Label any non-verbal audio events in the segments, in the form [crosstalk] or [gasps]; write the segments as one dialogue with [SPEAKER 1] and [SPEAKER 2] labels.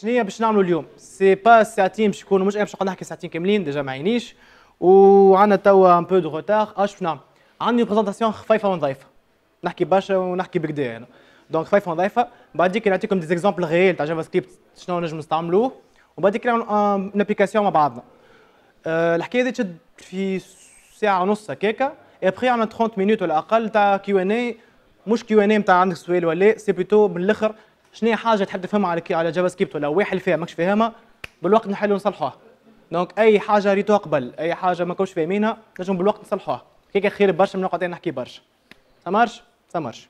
[SPEAKER 1] شنو باش نعملوا اليوم؟ c'est pas ساعتين باش يكونوا مش أنا باش نقعد نحكي ساعتين كاملين déjà ما عينيش. وعندنا توا un peu de retard اش باش نعمل؟ عندي présentation خفيفة ونظيفه نحكي برشا ونحكي بكدا أنا donc خفيفة ونظيفه بعديك نعطيكم des exemples réels تاع JavaScript شنو نجم نستعملوه. وبعديك نعملوا une application مع بعضنا. أه الحكاية هذه تشد في ساعة ونص هكاكا. ابخي عندنا 30 minutes ولا أقل تاع Q and A مش Q and A نتاع عندك سؤال ولا c'est plutôt من الأخر شنو هي حاجة تحب تفهمها على على JavaScript ولا واحد فيها ماكش فاهمها بالوقت نحلوا نصلحوها. donc أي حاجة ريتوها قبل أي حاجة ما كوش فاهمينها نجم بالوقت نصلحوها. هيك خير برشا من نقعد نحكي برشا. ça marche ça marche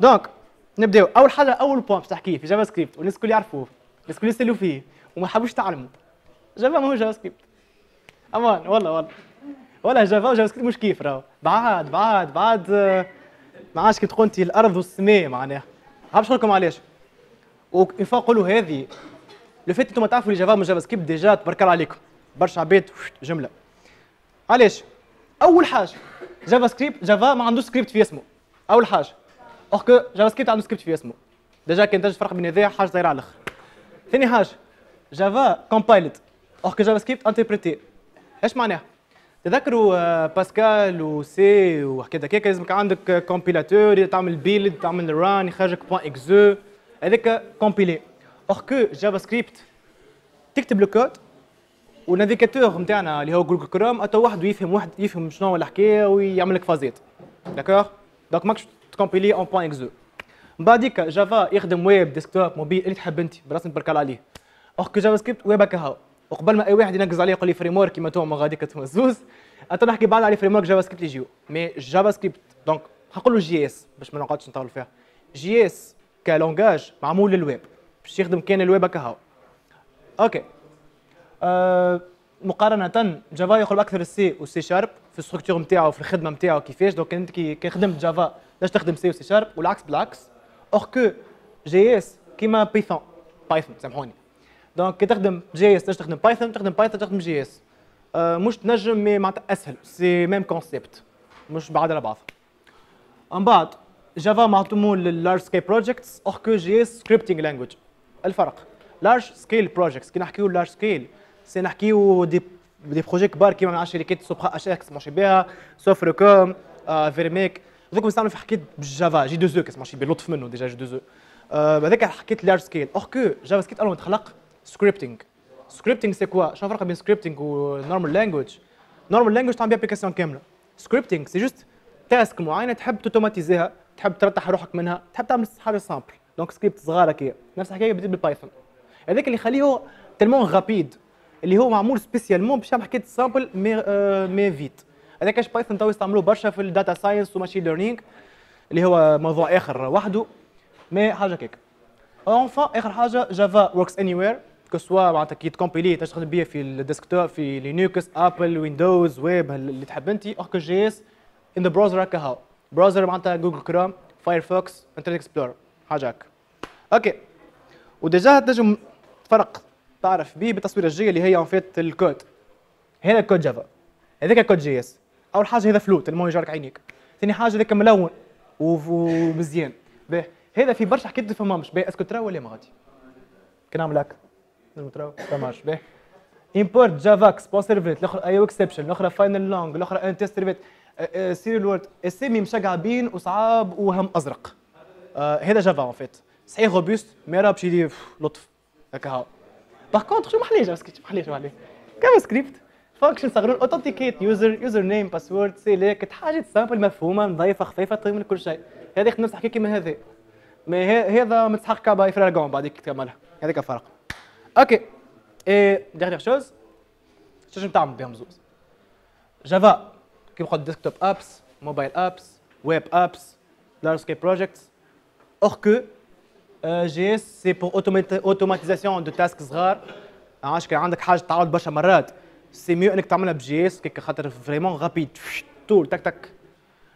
[SPEAKER 1] donc نبداو. أول حاجة أول point باش تحكيه في JavaScript والناس الكل يعرفوه الناس الكل يسالوا فيه وما حبوش تعلموا Java ما هو JavaScript. أمان والله والله. ولا Java و JavaScript مش كيف راهو. بعاد بعاد بعاد ما عادش كي تقول الأرض والسماء معناها. باش نقول لكم علاش. une fois نقولوا هذه. le fait أنتم تعرفوا لي Java من JavaScript déjà تبارك الله عليكم برشا عباد جملة. علاش؟ أول حاجة JavaScript Java ما عندوش سكريبت في اسمه. أول حاجة. que JavaScript عنده سكريبت في اسمه. déjà كان تجي فرق بين هذايا حاجة صغيره على الآخر. ثاني حاجة Java compiled que JavaScript interprété إيش معناها؟ تذكروا Pascal و C وحكايه هكاك لازم كان عندك compilateur تعمل build تعمل run يخرجك point exe هذاك compilé or que JavaScript تكتب ال code وال navigateur نتاعنا اللي هو Google Chrome اتا واحد يفهم واحد يفهم شنو الحكاية ويعمل لك فازات d'accord donc ماكش ت compiler en point exe من بعديك جافا يخدم ويب ديسكتوب موبيل اللي تحب أنت براسك تبركل عليه. اور كو جافا سكريبت ويب هكا وقبل ما أي واحد ينقز عليه يقول لي فريم ورك كيما توما غاديك تمزوز أنا نحكي بعد على فريم ورك جافا سكريبت اللي يجيو. مي جافا سكريبت دونك نقول له جي إس باش ما نقعدش نطول فيها. جي إس كلونجاج معمول للويب. باش يخدم كان الويب هكا أوكي. أه مقارنة جافا ياخذ أكثر السي والسي شارب في الستركتور نتاعو في الخدمة نتاعو كيفاش. دونك أنت كي خدمت جافا باش تخدم سي وسي شارب والعكس بالعكس. اور كو جي اس كيما بايثون بايثون سامحوني. دونك كي تخدم جي اس تخدم بايثون تخدم بايثون تخدم جي اس أه مش تنجم مي معناتها أسهل. سي ميم كونسيبت مش بعاد على بعض. من بعد جافا معطمول لللارج سكيل بروجيكتس اور كو جي اس سكريبتنج لانجويج الفرق. لارج سكيل بروجيكتس كي نحكيو لارج سكيل سي نحكيو دي دي بروجي كبار كيما مع شركات سوبرا اش إكس ماشي بها سوفركوم آه فيرميك هذوك نستعملوا في حكيت بالجافا جي دو زو كاس ماشي بلطف منه ديجا جي دو زو. هذاك حكيت لارج سكيل اور كو جافا سكريبت اول ما تخلق سكريبتنج سكريبتنج سي كوا شنو الفرق بين سكريبتنج ونورمال لانجويج نورمال لانجويج تعمل بها ابليكاسيون كاملة. سكريبتنج سي جوست تاسك معينة تحب توتوماتيزيها تحب ترتاح روحك منها تحب تعمل حاجة سامبل دونك سكريبت صغار كي نفس الحكاية بديت بالبايثون هذاك اللي يخليه تلمون غابيد اللي هو معمول spécialement باش يعمل حكايه simple mais آه mais vite هذاكاش Python تو يستعملوه برشا في ال data science و machine learning اللي هو موضوع آخر وحده. mais حاجة كيك. enfin آخر حاجة Java works anywhere que ce soit معناتها كي تكومبيلي تشتغل بيه في ال desktop في Linux Apple Windows web اللي تحب انت alors que JS in the browser هكا هاو browser معناتها Google Chrome Firefox Internet Explorer حاجة هكا أوكي وديجا تنجم تفرق تعرف به بالتصويره الجايه اللي هي اون فيت الكود. هذا كود جافا هذاك كود جي اس أول حاجة هذا فلوت المهم يجرك عينيك. ثاني حاجة هذاك ملون ومزيان. باهي هذا في برشا حكايات تفهمهمش باهي أسكو ترى ولا ما غادي؟ كي نعمل هكا نجم تراو فماش باهي امبورت جافاكس بون سيرفيت الاخرى ايو اكسبشن الأخرى فاينل لونج الأخرى ان سيرفيت سيريال وورد السيمي مشقعبين وصعاب وهم أزرق. هذا جافا اون فيت صحيح روبوست مي راه باش لطف. هكا هاو. باغ كونتر شو محليش جافا محليش شو محليش كما سكريبت فانكشن صغرون اوثنتيكيت يوزر يوزر نيم باسورد سيليكت حاجة سامبل مفهومة نظيفة خفيفة تضمن كل شيء. هذه نفس الحكاية كيما هذا مي هذا متسحق باي فراغون بعديك تكملها. هذاك الفرق. أوكي. اي ديرنيير شوز شنو تعمل بهم زوز؟ جافا. كيما قلت desktop apps mobile apps web apps large scale projects alors que JS c'est pour automatisation de task صغار عاش كان عندك حاجة تعاود برشا مرات c'est mieux انك تعملها ب JS كيك خاطر vraiment rapide طول تك تك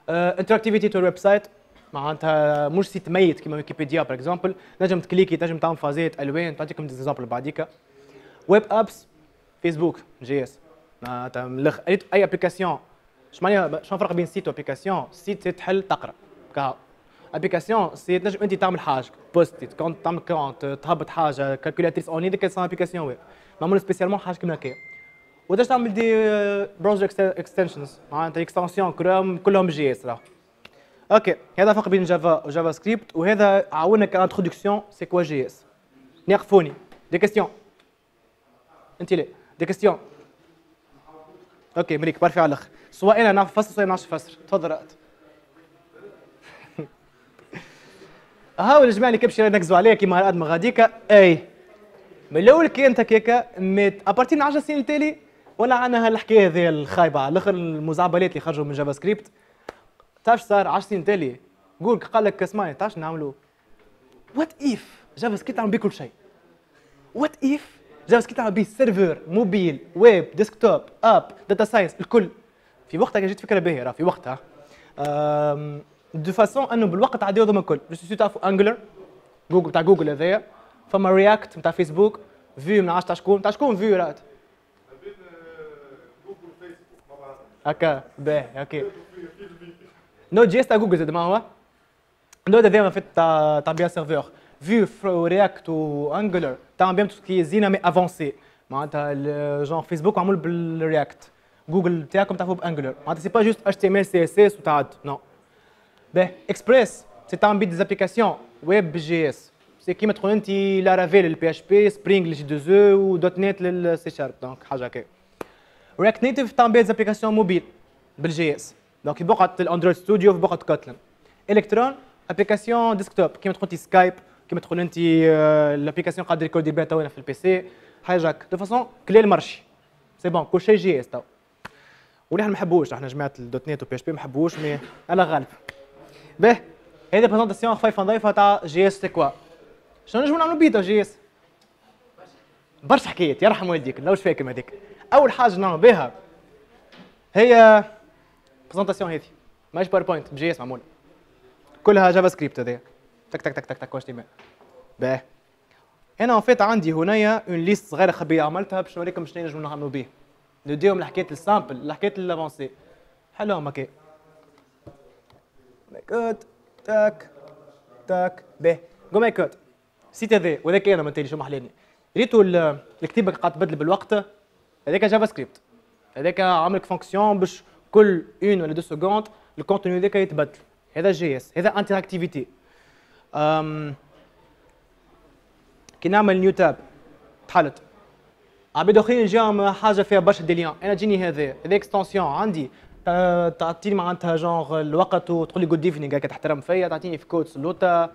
[SPEAKER 1] interactivity to ال website معناتها مش site mate كيما Wikipedia par exemple نجم تكليكي تنجم تعمل فازات الوان تعطيكم des exemples بعديك web apps Facebook JS معناتها من الآخر اي application اش معناها شنو الفرق بين site و application؟ site تحل تقرأ كهو. application c'est تنجم أنت تعمل حاجة post compte تعمل compte تهبط حاجة calculatrice en هذيك سان application web معمول spécialement حاجة كيما هكايا وتنجم تعمل des browser extensions معناتها extensions كلهم كلهم JS راه OK هذا فرق بين Java و JavaScript وهذا عاونا ك introduction c'est quoi JS نقفوني دي كيستيون انت ليه دي كيستيون أوكي مريك بارفي على الآخر سواء أنا نعرف نفسر سواء ما نعرفش نفسر تفضل رأت. [laughs] هاو الجماعة اللي كبش نكزوا عليها كيما الادم غاديكا أي. من الأول كي أنت كيكا ميت ابارتي من 10 سنين التالي ولا عندنا هالحكايه هذه الخايبة. على الأخر المزعبلات اللي خرجوا من جافا سكريبت. تعرف صار 10 سنين تالي جوجل قال لك اسمعني تعرفش نعملوا what if JavaScript تعمل بيه كل شيء؟ what if JavaScript تعمل بيه server mobile web desktop app data science الكل. في وقتها جات فكرة باهيه راه في وقتها. de façon أنه بالوقت عداو هذوما الكل je sais تعرفوا Angular Google تاع جوجل هذايا فما React نتاع Facebook Vue من 10 تاع شكون تاع شكون Vue راه هكا باهي أوكي نوت جي اس تاع جوجل زاد ما هو؟ نوت هذا فيت تاع تاع بيان سيرفور فيو رياكت وانجلر تاع بيان تو سكي زينا مي افونسي معناتها جون فيسبوك معمول بالرياكت جوجل تاعكم تعرفوا بأنجلر. معناتها سي با جوست اتش تي ام ال سي اس اس وتعد نو باهي اكسبريس سي تعمل دي ابليكاسيون ويب بالجي اس سي كيما تقول انت لارافيل للبي اتش بي سبرينغ للجي 2 أو ودوت نت للسي شارب دونك حاجة هكا React Native تعمل بي des applications mobiles بال JS donc بقعه ال Android Studio في بقعه Kotlin Electron application desktop كيما تقول انت Skype كيما تقول انت ال application قادر يكودي بها تونا في ال PC حاجة هكا de façon كلي ال marché c'est bon كل شيء JS تو إحنا ما نحبوش؟ إحنا جماعة ال .NET و PHP ما نحبوش mais أنا غالب. به هذه présentation خفيفة نظيفة تاع JS c'est quoi. شنو نجمو نعملو بيتا JS برشا حكايات يرحم والديك لو فاكر هذيك. أول حاجة نعملو بها هي بريزونطاسيون هذه ماهيش باوربوينت بجي اس معمولة. كلها جافا سكريبت هذيا تك تك تك تك تك واش باه أنا فيت عندي هنايا اون ليست صغيرة خبيه عملتها باش نوريكم شنو نجمو نعملو به نديهم لحكايه السامبل لحكايه الافونسي حلوهم هكا ماي تاك تاك به جو ماي كود سيت هذا وهذاك أنا من شو محلاني ريتو الكتيبه قاعد تبدل بالوقت هذاك جافا سكريبت هذاك عامل لك فونكسيون باش كل اون ولا دو سكوند الكونتوني هذاك يتبدل هذا جي اس هذا انتراكتيفيتي كي نعمل نيو تاب تحلت عباد اخرين جاهم حاجة فيها برشا ديليان. أنا تجيني هذا هذا اكستنسيون عندي. تعطيني معناتها جونغ الوقت وتقول لي good evening هكا تحترم فيا. تعطيني في كود سلوتا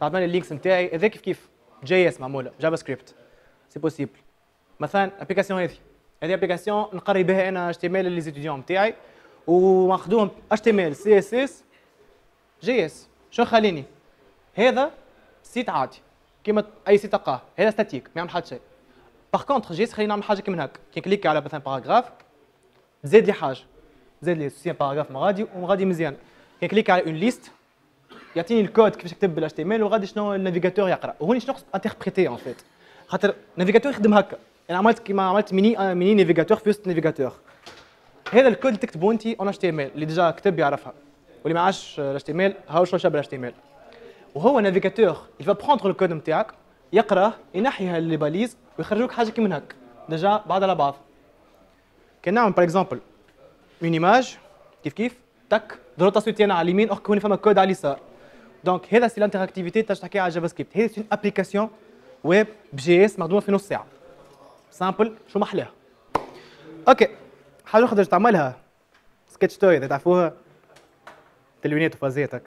[SPEAKER 1] تعطيني ال links نتاعي. هذا كيف كيف؟ JS معمولة JavaScript c'est possible مثلا application هذه. هذه application نقري بها أنا HTML les étudiants نتاعي. وماخذوهم اتش تي ام ال سي اس اس جي اس شو خليني؟ هذا site عادي. كيما أي site تلقاه هذا statique ما يعمل حتى شيء. par contre JS خلينا نعمل حاجة كيما هكا كي clique على مثلا paragraphe زيد لي حاجة زيد لي aussi paragraphe مغادي ومغادي مزيان كي clique على une liste يعطيني الكود كيفاش نكتب بال HTML وغادي شنو ال navigateur يقرا وهوني شنو interpréter en fait خاطر ال navigateur يخدم هكا أنا عملت كيما عملت mini mini navigateur في وسط navigateur هذا الكود اللي تكتبه انت en HTML اللي déjà كتب يعرفها واللي ما عادش HTML هاو شنو شاب HTML وهو navigateur il va prendre ال وهو نافيغاتور يفا بروندر الكود نتاعك يقراه ينحي ويخرج لك حاجة كيما هكا déjà بعض على بعض. كي نعمل par exemple une image كيف كيف؟ تك تصويرة أنا على اليمين اخ كوني فما كود على اليسار. donc هذا c'est l'interactivité تاع تحكي على JavaScript هذه c'est application web ب JS مخدومة في نص ساعة. simple شو محلاها؟ OK حاجة أخرى تعملها. Sketch Toy إذا تعرفوها. تلوينات وفازيتك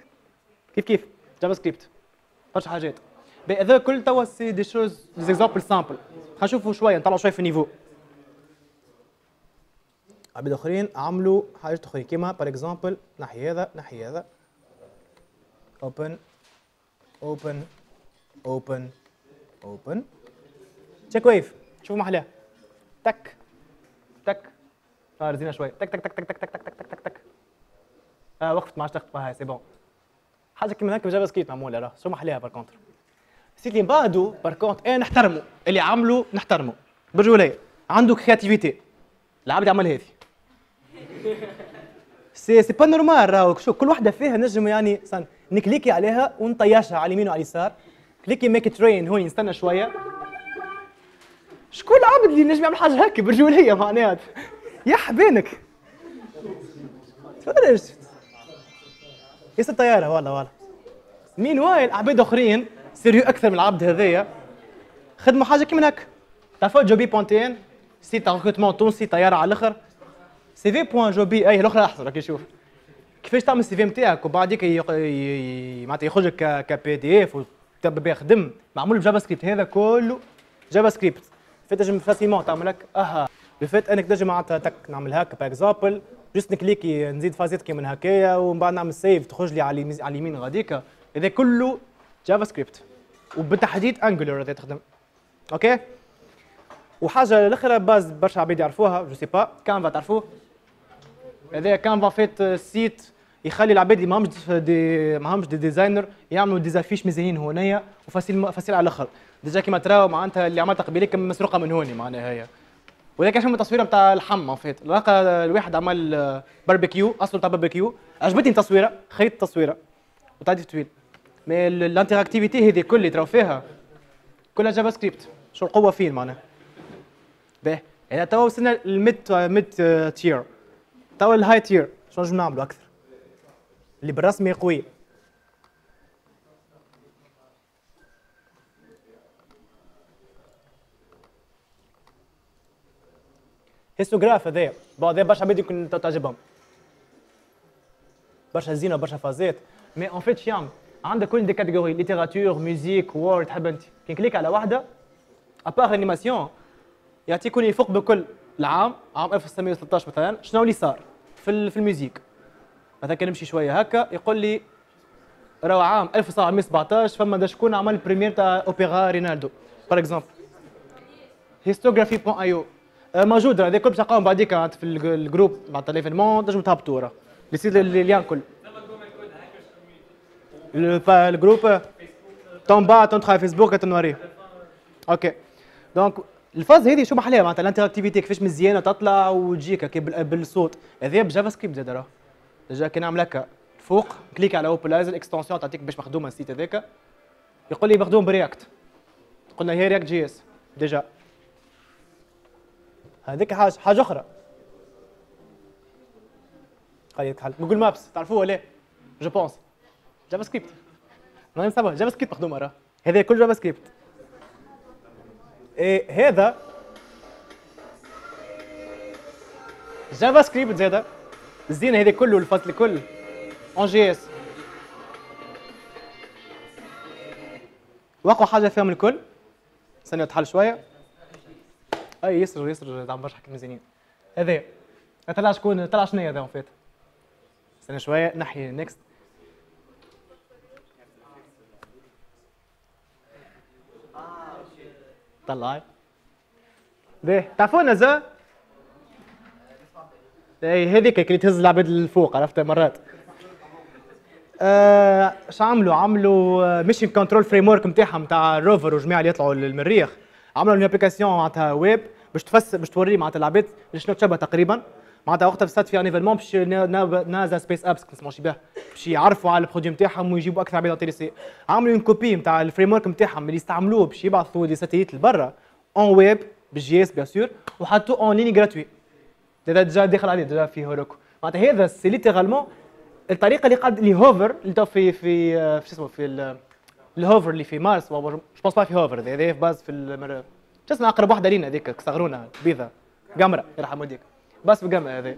[SPEAKER 1] كيف كيف؟ JavaScript برشا حاجات. هذا كل توا c'est des choses des exemples simples نشوفوا شوية نطلعوا شوية في ال niveau عباد اخرين عملوا حاجات اخرين كيما par exemple نحي هذا نحي هذا. open open open open تشيك ويف شوفوا محلاها تك تك. آه رزينا شوية. تك تك تك تك تك تك تك تك تك. تك آه وقفت ما عادش تخطف هاي c'est bon حاجة كيما هكا JavaScript معمولة راه. شو محلاها par contre site اللي بعده par contre إيه نحترمه؟ اللي عمله نحترمه. برجوليه عنده créativité العبد عمل هذه c'est c'est pas normal راهو. شو كل وحدة فيها نجم يعني سن نكليكي عليها ونطيشها على اليمين وعلى اليسار. كليكي ميك ترين هون نستنى شوية. شكون العبد اللي نجم يعمل حاجة هكا برجوليه معناها. يا حبينك تفرج يس الطياره والله والله. مين وايل عباد أخرين. سيريو أكثر من العبد هذايا. خدموا حاجة كيما هكا تعرفوا جوبي بونتين سيت ريكروتمون تونسي طيارة على الأخر. سي في بوان جوبي أي الأخرى احسن راكي شوف كيفاش تعمل السي في نتاعك وبعديك معناتها يخرج لك كبي دي اف وتبدا بها خدم. معمول بجافا سكريبت. هذا كله JavaScript. فات تنجم facilement تعمل لك أها. بفات أنك تنجم معناتها نعمل هكا par exemple juste نكليكي نزيد فازات كي من هكايا ومن بعد نعمل save تخرج لي على اليمين غاديكا. هذا كله JavaScript. وبالتحديد Angular اذا تخدم. OK؟ وحاجة الاخرى باز برشا عباد يعرفوها je sais pas. Canva تعرفوه؟ هذا Canva فات site يخلي العباد اللي ماهمش des ماهمش des designers يعملوا ديزافيش مزيانين هنايا و facile facile على الأخر. déjà كيما تراو معناتها اللي عملتها قبيلك مسروقة من هوني معناها هي. وذاك شنو التصويره نتاع الحم فات لقى الواحد عمل باربيكيو أصله تاع باربيكيو عجبتني التصويرة خيط التصويرة. وتعدي طويل. mais ال interactivité هذه كل اللي تراو فيها. كلها JavaScript. شو القوة فين معناها؟ باهي يعني توا وصلنا لل mid mid tier توا ال high tier شنو نجم نعملوا أكثر؟ اللي بالرسمي قوي Histography هذايا. بعض برشا عباد يمكن تعجبهم. برشا زينة برشا فازات. mais en fait شيام عندك كل des catégories littérature music world تحب انت كي clique على واحدة à part animation يعطيك اللي يفوق بكل العام عام 1913 مثلا شنو اللي صار في في الميوزيك مثلا كان نمشي شوية هكا يقول لي راهو عام 1917 فما دا شكون عمل بريمير تاع اوبيرا رينالدو بار اكزومبل هيستوغرافي بون ايو موجود هذا كل باش نلقاهم بعديك في الجروب معناتها ليفينمون تنجم تهبطوا راه يصير الليان كل الجروب تون تون فيسبوك تنوريه أوكي دونك الفاز هذه شو محلها معناتها الانتراكتيفيتي كيفاش مزيانه تطلع وتجيك كي بالصوت هذا بجافا سكريبت زاد راه ديجا كي نعمل هكا فوق كليك على اوبلايز الاكستنسيون تعطيك باش مخدومه السيت هذاك يقول لي مخدوم برياكت قلنا هي رياكت جي اس ديجا هذيك حاجة حاجة أخرى خليك حل جوجل مابس تعرفوه ولا جو بونس جافا سكريبت ما نسمع جافا سكريبت مخدومه راه هذا كل JavaScript إيه هذا JavaScript زاده. الزينه هذه كله الفصل الكل en JS وقعوا حاجة فيهم الكل. ثانية تحل شوية. أي يسر يسر عم برشا حكي مزيانين هذا. طلع شكون طلع شنو هذا فات استنى شوية. نحي next طلع باهي تعرفوا نازا إي هذيك اللي تهز العباد للفوق عرفتها مرات. آه شو عملوا؟ عملوا Mission Control framework نتاعهم نتاع الروفر والجماعه اللي يطلعوا للمريخ. عملوا une application معناتها ويب باش تفسر باش توري معناتها العباد شنو تشبه تقريبا. معناتها وقتها فسات فيها événement باش نازا Space Apps كنت شي بها باش يعرفوا على ال produit نتاعهم ويجيبوا أكثر عباد intéressés عملوا اون كوبي نتاع الفريم ورك نتاعهم اللي يستعملوه باش يبعثوا دي ساتيليت لبرا اون ويب بالجي إس بيان سور وحطوه اون ليني جراتوي هذا ديجا داخل عليه ديجا في هوروكو. معناتها هذا سي ليترالمون الطريقة اللي قد اللي هوفر اللي في في في اسمه في الهوفر اللي في مارس جو بونس با في هوفر هذا في باز في شو اسمه اقرب واحدة لينا هذيك صغرونا بيضة قمره يرحم والديك بس بقمره هذه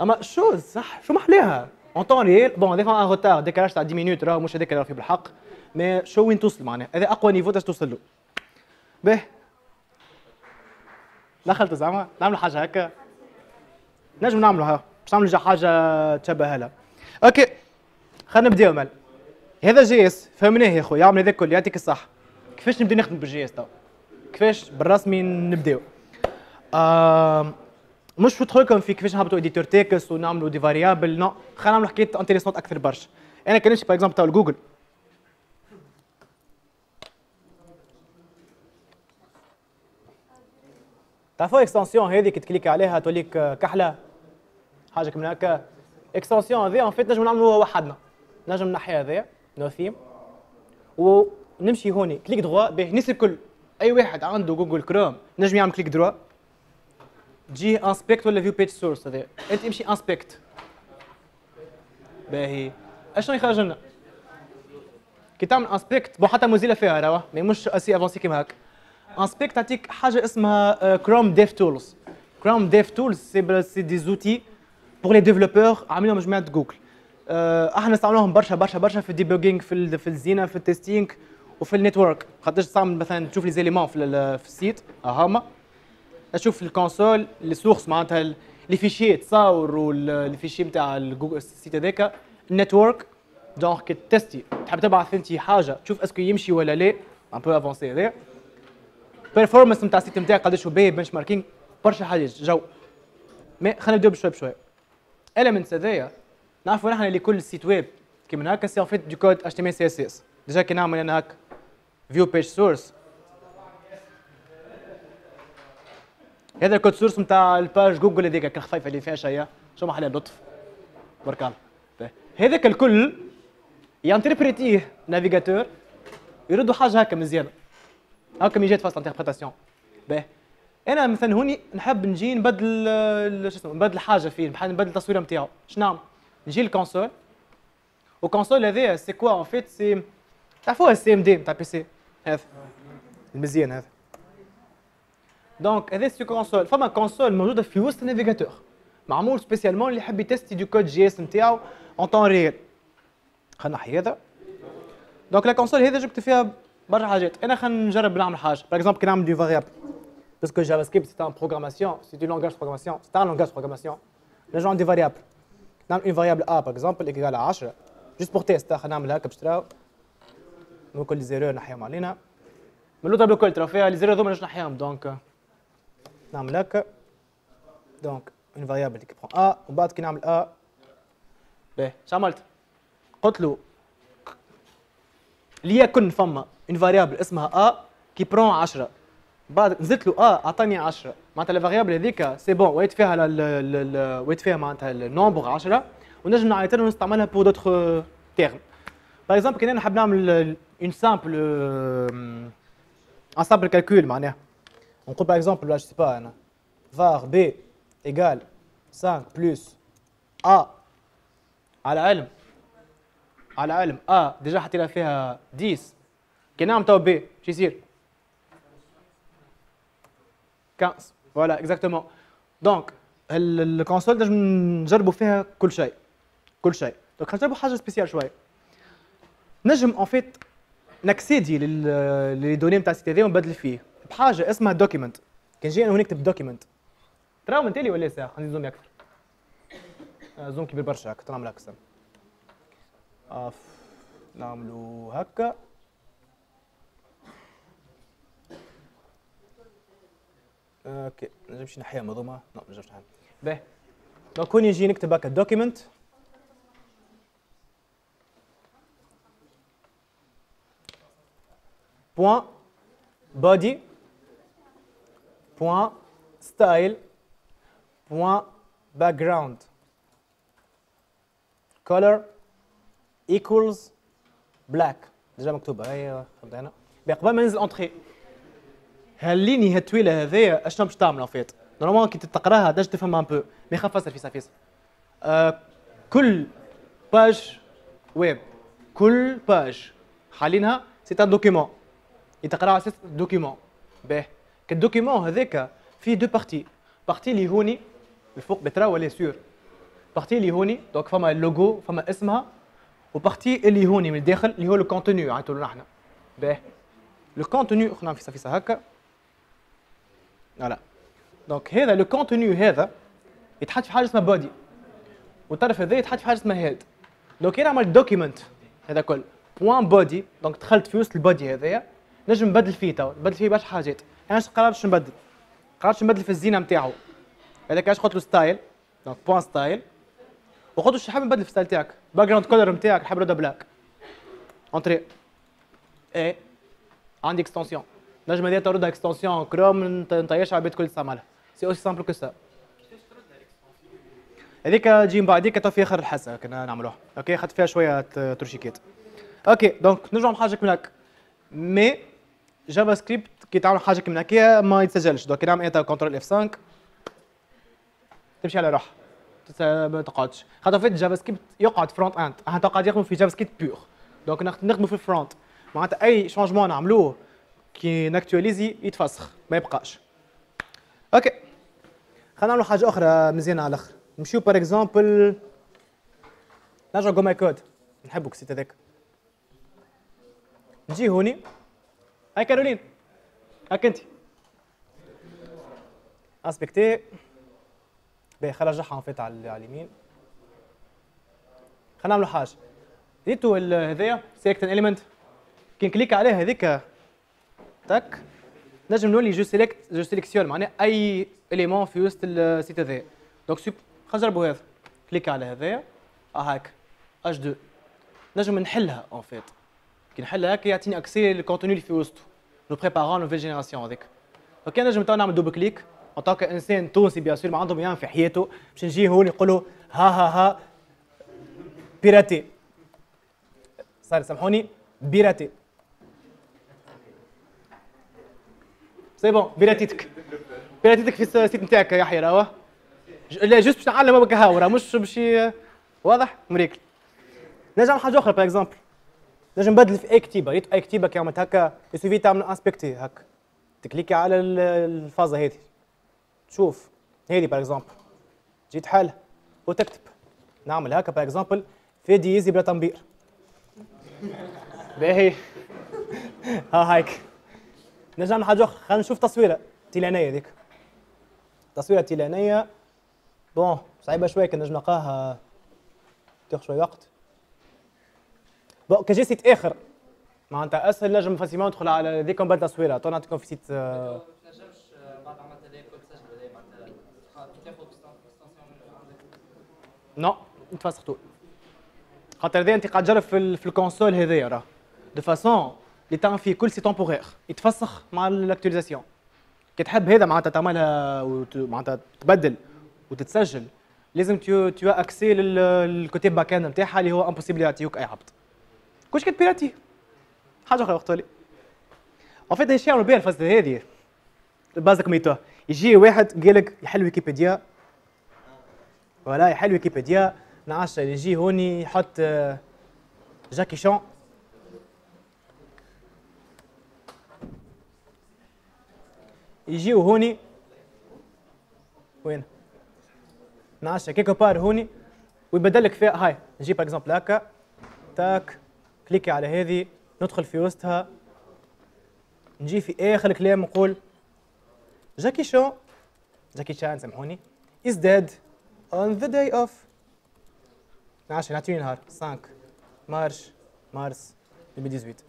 [SPEAKER 1] اما شو صح شو محلاها en temps réel bon des fois un retard décalage تاع 10 minutes راه مش هذاك اللي فيه بالحق mais شو وين توصل معناها هذا اقوى niveau تاش توصل له باهي دخلت زعما نعملوا حاجة هكا نجم نعملوها باش نعملوا حاجة تشبه لها ok خلينا نبداو مال هذا JS فهمناه يا خويا يعمل هذاك الكل يعطيك الصح كيفاش نبدا نخدم بال JS تو كيفاش بالرسمي نبداو آه مش ندخلكم في كيفاش نهبطوا éditeur texte ونعملوا des variables non خلينا نعملوا حكاية intéressante أكثر برشا. أنا كان نمشي par exemple تاع جوجل تعرفوا extension هذه كي تكليك عليها توليك كحلة حاجة كيما هكا. extension هذه en fait نجم نعملوها وحدنا. نجم نحي هذايا le thème ونمشي هوني clic droit باهي الناس الكل. أي واحد عنده Google Chrome نجم يعمل clic droit تجي inspect ولا view page source هذا انت امشي inspect باهي اشنو يخرج لنا كي تعمل inspect bon حتى موزيلا فيها راه mais مش assez avancé كيما هكا inspect تعطيك حاجة اسمها Chrome DevTools Chrome DevTools c'est c'est des outils pour les développeurs عاملينهم جماعة جوجل إحنا نستعملوهم برشا برشا برشا في ال debugging في في الزينه في ال testing وفي ال network خاطر تعمل مثلا تشوف les éléments في, في ال site هما تشوف ال console les sources معناتها les fichiers تصاور و les fichiers نتاع ال site هذاك ال network. donc tester تحب تبعث أنت حاجة تشوف est-ce que يمشي ولا لا un peu avancé هذا. performance نتاع ال site نتاعك قداش باهي benchmarking برشا حاجات جو. mais خلينا نبداو بشوي بشوي. elements هذايا نعرفوا نحن اللي كل site web كيما هكا c'est en fait du code HTML CSS déjà كي نعمل أنا هكا view page source هذا ال code source نتاع ال page جوجل هذيك الخفيفه اللي فيها شيء. شو محل لطف. بارك الله. طيب. هذاك الكل ي interpréter ه navigateur. يردوا حاجة هكا مزيانة. هكا من جهة vaste interprétation. باهي أنا مثلا هوني نحب نجي نبدل شو اسمه نبدل حاجة فيه نبدل التصويره نتاعو شنو نعمل نجي ال console و console هذايا c'est quoi en fait c'est تعرفوها ال CMD نتاع PC هذا. المزيان هذا. donc هذا c'est console فما console موجوده في وسط ال navigateur معمول spécialement اللي يحب ي tester du code JS نتاعو en temps réel خلينا نحي هذا donc la console هذا جبت فيها برشا حاجات انا خلينا نجرب نعمل حاجة par exemple كي نعمل des variables parce que JavaScript c'est un programmation c'est du langage programmation c'est un langage programmation نجمع des variables نعمل une variable a par exemple égale 10 juste pour test خلينا نعمل هكا باش تراو كل zéro نحيهم علينا من le tableau كل ترى فيها les zéros هذوما نجم نحيهم donc نعمل هكا. donc une variable qui prend a ومن بعد كي نعمل a باهي اش عملت؟ قلت له ليكن فما une variable اسمها a qui prend 10 بعد نزلت له a أعطاني 10 معناتها ال variable هذيك c'est bon ويت فيها ويت فيها معناتها ال nombre 10 ونجم نعيطها ونستعملها pour d'autres termes par exemple كي أنا نحب نعمل un simple un simple calcul معناها. نقول par exemple je sais pas أنا var b égale 5 plus a. على علم على علم a déjà حطينا فيها 10 كي نعمل تو بي شو يصير 15 voilà exactement donc ال console نجم نجربوا فيها كل شيء كل شيء donc نجربوا حاجة spéciale شوية نجم en fait ن accéder les données نتاع ال site هذا ونبدل فيه بحاجه اسمها document كان جي أنا نكتب document تراو من تالي ولا ساعة؟ خلينا ن zoom أكثر آه، zoom كبير برشا هكا نعمل أكثر اف نعملو هكا. ok نجمش نحيها مظلمه لا نجمش نحيها باهي. donc هون يجي نكتب هكا document point. Body. Point style. Point background. Color equals black. déjà مكتوبه هي خدينا قبل ما ننزل entrée هال ligne هالطويله هذايا اشنو باش تعمل fait normalement كي تقراها داج تفهم un peu mais خاف فيسا آه كل page web كل page حالينها c'est un document يتقرا على أساس document باهي كال document هذاك فيه deux parties partie اللي هوني الفوق بترا ولا سور partie اللي هوني donc فما اللوجو فما اسمها و partie اللي هوني من الداخل اللي هو ال contenu عيطوا له نحن باهي le contenu خلينا في فيسا هكا voilà donc هذا le contenu هذا يتحط في حاجة اسمها body والطرف هذا يتحط في حاجة اسمها head donc أنا عملت document هذا كل point body donc دخلت في وسط ال body هذايا نجم نبدل فيه تو نبدل فيه برشا حاجات أنا قررت نبدل؟ قررت نبدل في الزينة نتاعو. هذاك اش قلت له style donc point style وقلت له حاب نبدل في ال style تاعك. background color نتاعك حاب نردها black؟ اونتري إيه عندي extension نجم هذه تردها extension Chrome نطيشها على البيت كل تستعملها c'est aussi simple que ça هذيك تجي من بعديك تو في اخر الحصه كنا نعملوها OK خدت فيها شوية تروشيكات OK donc نرجعوا لحاجه من مي JavaScript كي تعمل حاجة كيما هكايا ما يتسجلش. donc نعمل إنت contrôle F5 تمشي على روحها ما تقعدش. خاطر في JavaScript يقعد front-end إحنا قاعد يخدموا في JavaScript pure donc نخدموا في ال front معناتها أي changement نعملوه كي ناكتواليزي يتفسخ. ما يبقاش. أوكي. خلينا نعملوا حاجة أخرى مزيانه على الأخر. نمشيو باغ اكزومبل نرجعوا جو ماي كود نحبك سيت هذاك. نجي هوني. هاي كارولين هاك انت. اسبكتي باهي خلينا نرجعها فيت على اليمين. خلينا نعملوا حاجة. ريتو هذايا سيلكت اليمنت كي نكليك عليه هذيك تك. نجم نولي جو سيلكت جو سيليكسيون معناها أي اليمون في وسط السيت هذايا. دونك سوب خلينا نجربوا هذا. كليك على هذايا. آه هاك. اش 2 نجم نحلها اون فيت كي نحلها هكا يعطيني اكسي للكونتوني اللي في وسطه نو بريبارون نوفيل جينيراسيون هذيك أوكي نجم تو نعمل دوبل كليك ان طاق انسان تونسي بيان سور ما عندهم يعمل في حياته. باش نجي هون يقول له ها ها ها piraté. صار سامحوني. piraté. c'est bon بيراتيتك. بيراتيتك في ال site نتاعك يا يحيى راهو là juste باش نعلم هكا مش باش واضح؟ مريقل نجم حاجة أخرى par exemple نجم نبدل في اي كتيبه ريت اي كتيبه كي عملت هكا. يسوفي تعمل انسبكتي هكا. تكليكي على الفازة هذه شوف هذه باغ اكزومبل جيت حالها وتكتب. نعمل هكا باغ اكزومبل في ديزي بلا تنبير. باهي. [laughs] ها هيك نرجع نعمل حاجة أخرى. خلينا نشوف تصويرة. تيلانيه ذيك تصويرة تيلانيه بون صعيبة شوية كان نجم نلقاها. تأخذ شوية وقت. بون كي جي سيت اخر معناتها اسهل نجم فاسيمون ندخل على ذيك من بعد تصويره تو نعطيكم في سيت نو نتفسخ طول خاطر هذا انت قاعد تجرب في, في الكونسول هذايا راه دو فاسون اللي تعمل فيه كل سي تومبوغيغ يتفسخ مع الاكتواليزاسيون كي تحب هذا معناتها تعملها معناتها تبدل وتتسجل لازم تو تو اكسي للكوتي باك اند نتاعها اللي هو امبوسيبل يعطيوك اي عبد كلش كنت بيراتي؟ حاجة أخرى وقت لي اون فيت إيش يعملوا بها الفاز هذه بازك ميتو. يجي واحد قال لك يحل ويكيبيديا. ولا يحل ويكيبيديا. نعش يجي هوني يحط جاكي شون. يجيو هوني. وين؟ نعشى quelque part هوني. ويبدل لك فيها هاي نجيب exemple هكا. تاك. كليكي على هذه ندخل في وسطها. نجي في آخر الكلام نقول جاكي شو؟ جاكي شان سامحوني. Is dead on the day of. 12 نعطيني نهار. 5 مارش مارس 2018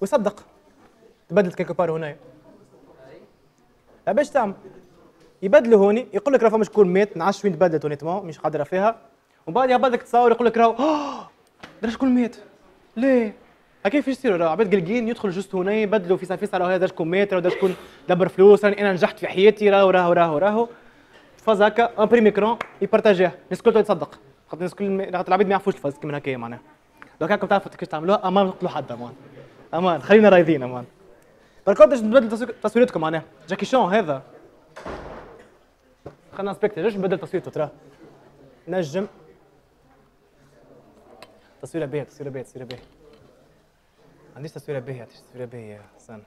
[SPEAKER 1] ويصدق تبدلت quelque part هنا. باش تعمل يبدلوا هوني يقول لك راه فما شكون مات. نعرفش وين تبدلت هونيتمون مش قادرة فيها. ومن بعد يهبط لك تصور يقول لك راهو [gasps] درا شكون مات ليه؟ هكا كيف يصير راه عباد قلقين يدخل juste هنا يبدلوا في سافيس راهو هذا شكون مات راهو شكون دبر فلوس. راني أنا نجحت في حياتي راهو راهو راهو راهو. فاز هكا. imprime écran يبارتاجيه الناس الكل تصدق خاطر الناس الكل العباد ما يعرفوش الفاز كيما هكايا معناها. donc هاكم تعرفوا كيفاش تعملوها أمان تقتلوا حد أمان أمان خلينا رايدين أمان بركوت باش نبدل تصويرتكم معناها. جاكي شون هذا. خلينا n'inspecte ليش نبدل تصويرته ترى؟ نجم. تصويرة باهيه تصويرة باهيه تصويرة باهيه عنديش تصويرة باهيه عنديش تصويرة باهيه استنى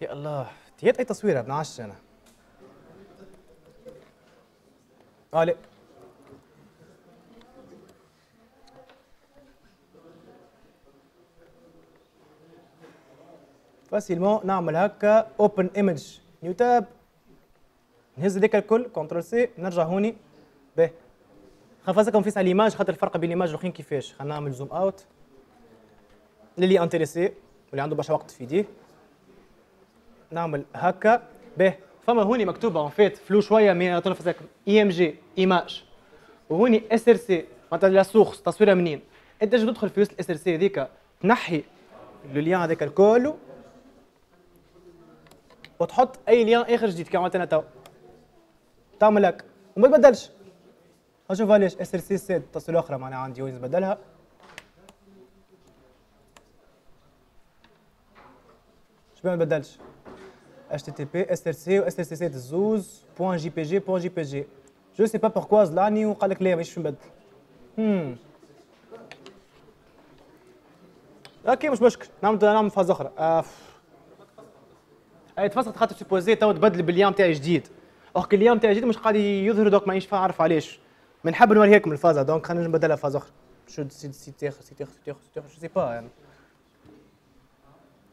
[SPEAKER 1] يا الله تيات أي تصويرة بنعش أنا. آه لا facilement نعمل هكا open image new tab نهز ديك الكل contrôle C نرجع هوني. باهي خلينا في l'image خاطر الفرق بين l'image والاخرين كيفاش؟ خلينا نعمل zoom out للي intéressé واللي عنده برشا وقت في يديه. نعمل هكا. باهي فما هوني مكتوبه en fait فلو شوية mais طرف I M G image. وهوني S R C معناتها la source تصويره منين؟ انت تجي تدخل في وسط ال S R C هذيك تنحي le lien هذاك الكل وتحط أي ليان آخر جديد. كما عملت أنا تو. تعمل هك وما تبدلش. أشوف علاش اس ال سي سي تصل أخرى معناها عندي وين نبدلها شبيه ما سي و اس ال سي سي زوز بوان جي بي جي بوان جي بي جي جو سي با بوركوا زلاني وقال لك لا ماشي نبدل هم أوكي مش مشكل. نعمل نعمل فاز أخرى. آه. أي تفصل خاطر سيبوزي تو تبدل بالليام تاعي جديد. أوك اليوم تاعي جديد مش قاعد يظهر دوك مانيش عارف علاش؟ بنحب نوريكم الفازة دونك خلينا نبدلها فاز أخرى. شو سي سي تيخ سي تيخ سي تيخ سي جو سي با يعني.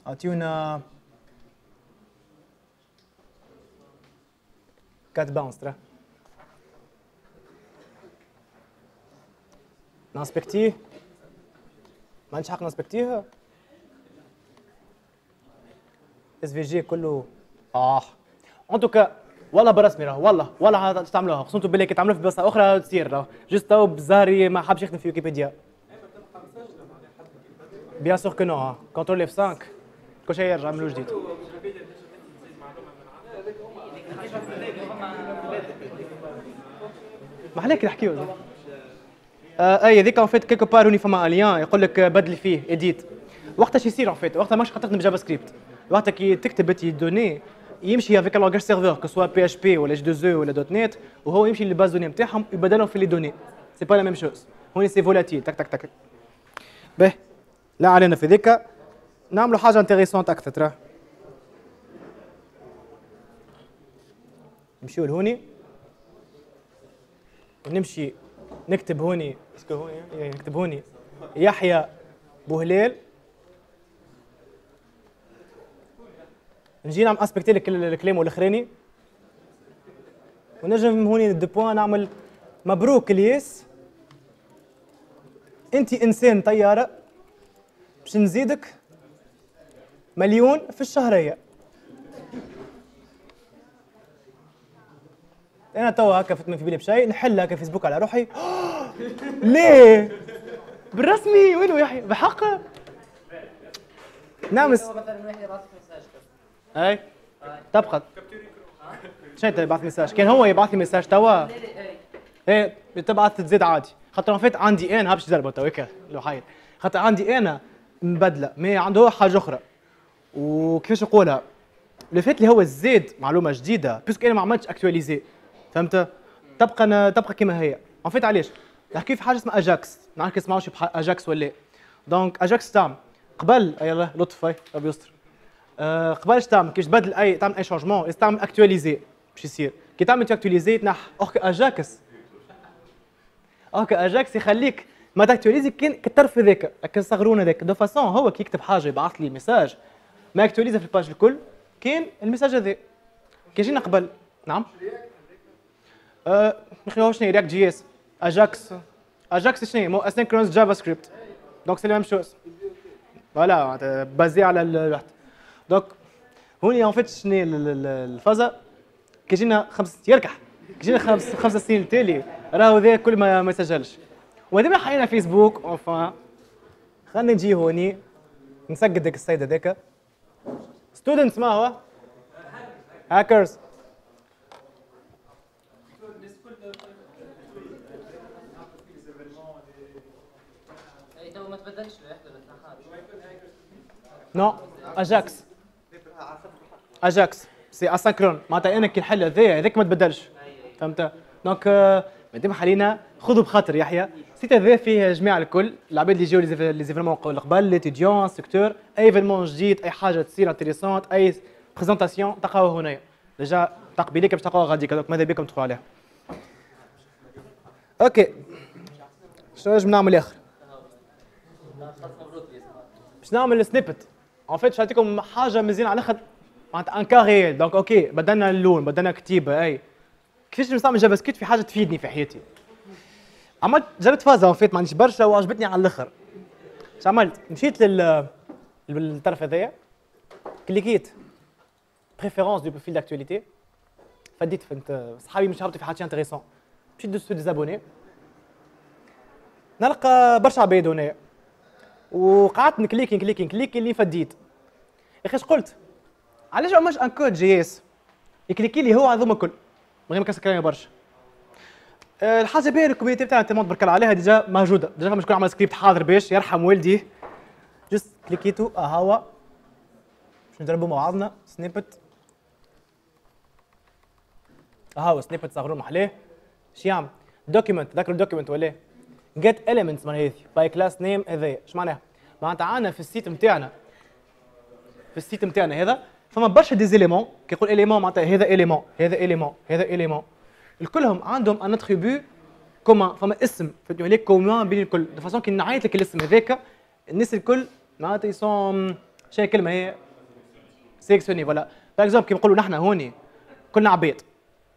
[SPEAKER 1] أعطيونا كات باونس ترى. ناسبكتيه ما عندش حق ناسبكتيه اس في جي كله آه. ان توكا والله برسمي راه والله والله تعملوها؟ خصوصا بالله كي تعملوها في بلاصة أخرى تصير راه جوست تو بزاري ما حابش يخدم في ويكيبيديا. بيان سور كو نو كونترول اف 5 كل شيء يرجع من جديد ما عليك نحكيو اي هذيك اون فيت كيكو بار فما اليان يقول لك بدلي فيه اديت وقتها شو يصير اون فيت وقتها ماكش تخدم بجافا سكريبت وقتها كي تكتب تي دوني يمشي افيك لونغاج سيرفور كو سوا بي اتش بي ولا اتش 2 أو ولا دوت نت وهو يمشي للباز دوني نتاعهم يبدلهم في لي دوني سي با لا ميم شوز هوني سي فولاتيل تك تك تك. به لا علينا في ذيك نعملوا حاجة انتريسونت أكثر ترى. نمشيو لهوني. ونمشي نكتب هوني. هوني إيه، نكتب هوني. يحيى بوهليل. نجي نعمل اسبكتي لك الكلام الاخراني ونجم هوني دو بوان نعمل مبروك الياس. انت إنسان طيارة باش نزيدك مليون في الشهرية. أنا توا هكا فت في بالي بشيء نحل هكا فيسبوك على روحي. [gasps] ليه؟ بالرسمي وينو يحيى بحق. نعم مثلا واحد أي؟ تبقى شنو أنت يبعث مساج؟ كان هو يبعث لي مساج توا. إيه تبعث تزيد عادي. خاطر فات عندي أنا باش تجربه تو هيك لو حيد خاطر عندي أنا مبدلة. مي عنده حاجة أخرى. وكيفاش نقولها لو فات اللي هو زاد معلومة جديدة بيسك أنا ما عملتش اكتواليزي فهمت؟ تبقى تبقى كما هي. ان فيت علاش. نحكي في حاجة اسمها اجاكس نعرف تسمعوش اجاكس ولا دونك اجاكس تام قبل يلا لطف هاي ربي يستر. قبل إيش تعمل كيش تبدل أي تعمل أي شونجمون تعمل اكتواليزي باش يصير. كي تعمل اكتواليزي تنح أوك أجاكس. أوك AJAX يخليك ما ت actualiser كان كالطرف هذاك الصغرون هذاك. de façon هو كي يكتب حاجة يبعث les messages ما actualisa في ال page الكل كان ال message هذا. كي جينا قبل. نعم. أه شنو React JS AJAX. AJAX شنو مو asynchronous JavaScript donc c'est la même chose voilà basé على الواحد donc هوني en fait شنو الفازا كي جينا خمس يركح. كي جينا خمس خمس سنين تالي. راهو ذا كل ما ما يسجلش. وهذا ما حينا فيسبوك اونفان خلينا نجي هوني نسجل ديك السيد هذاك ستودنتس ما هو؟ هاكرز ما تبدلش نو اجاكس اجاكس سي اسانكرون معناتها أنا كي نحل هذايا هذاك ما تبدلش. فهمت؟ دونك مادام حالينا خذوا بخاطر يحيى. سيت هذا فيه جميع الكل العباد اللي جاوا لي زيفينمون قبل لي تيديون سيكتور أي ايفينمون جديد أي حاجة تصير انتريسونت أي بريزونطاسيون تلقاوها هنايا ديجا تقبيليك باش تلقاوها غاديك. دونك ماذا بكم تدخلوا عليها؟ أوكي شنو نجم نعمل آخر؟ باش نعمل سنيبت ان فيت نعطيكم حاجة مزيانة على الآخر معناتها ان كاري. دونك أوكي بدلنا اللون بدلنا كتيبة أي. كيفاش نستعمل جافا سكريبت في حاجة تفيدني في حياتي؟ عملت جربت فازة ان فيت ما عنديش برشا وعجبتني على الآخر. اش عملت؟ مشيت لل للطرف هذايا كليكيت بريفيرونس دو بروفيل داكتواليتي فديت فهمت صحابي مش هابطوا في حاجة انتريسون مشيت دوزت ديزابوني نلقى برشا عباد هنا وقعدت نكليك نكليك نكليك اللي فديت. يا أخي قلت؟ علاش ماش ان كود جي اس؟ يكليكي لي هو هذوما الكل. من غير ما كنسر كلامي برشا. آه، الحاجة باهيه الكوميونيتي بتاعنا تمام الله عليها ديجا موجودة. ديجا فما شكون عمل سكريبت حاضر باش يرحم والدي. جست كليكيتو اهوا باش نضربوا مع بعضنا سنيبت اهوا snippet صغروا محلاه شو يعمل؟ document ذاكر ال document ولا get elements معناها هذي. by class name هذايا اش معناها؟ معناتها عندنا في ال site نتاعنا في ال site نتاعنا هذا فما برشا des éléments كي يقول élément معناتها هذا élément هذا élément هذا élément. الكلهم عندهم un attribut commun فما اسم فهمتني عليك؟ commun بين الكل. de façon كي نعيط لك الاسم هذاك الناس الكل معناتها يسون شنو الكلمة هي سيكسيوني فوالا باغ اكزومبل كي نقولوا نحن هوني كلنا عبيد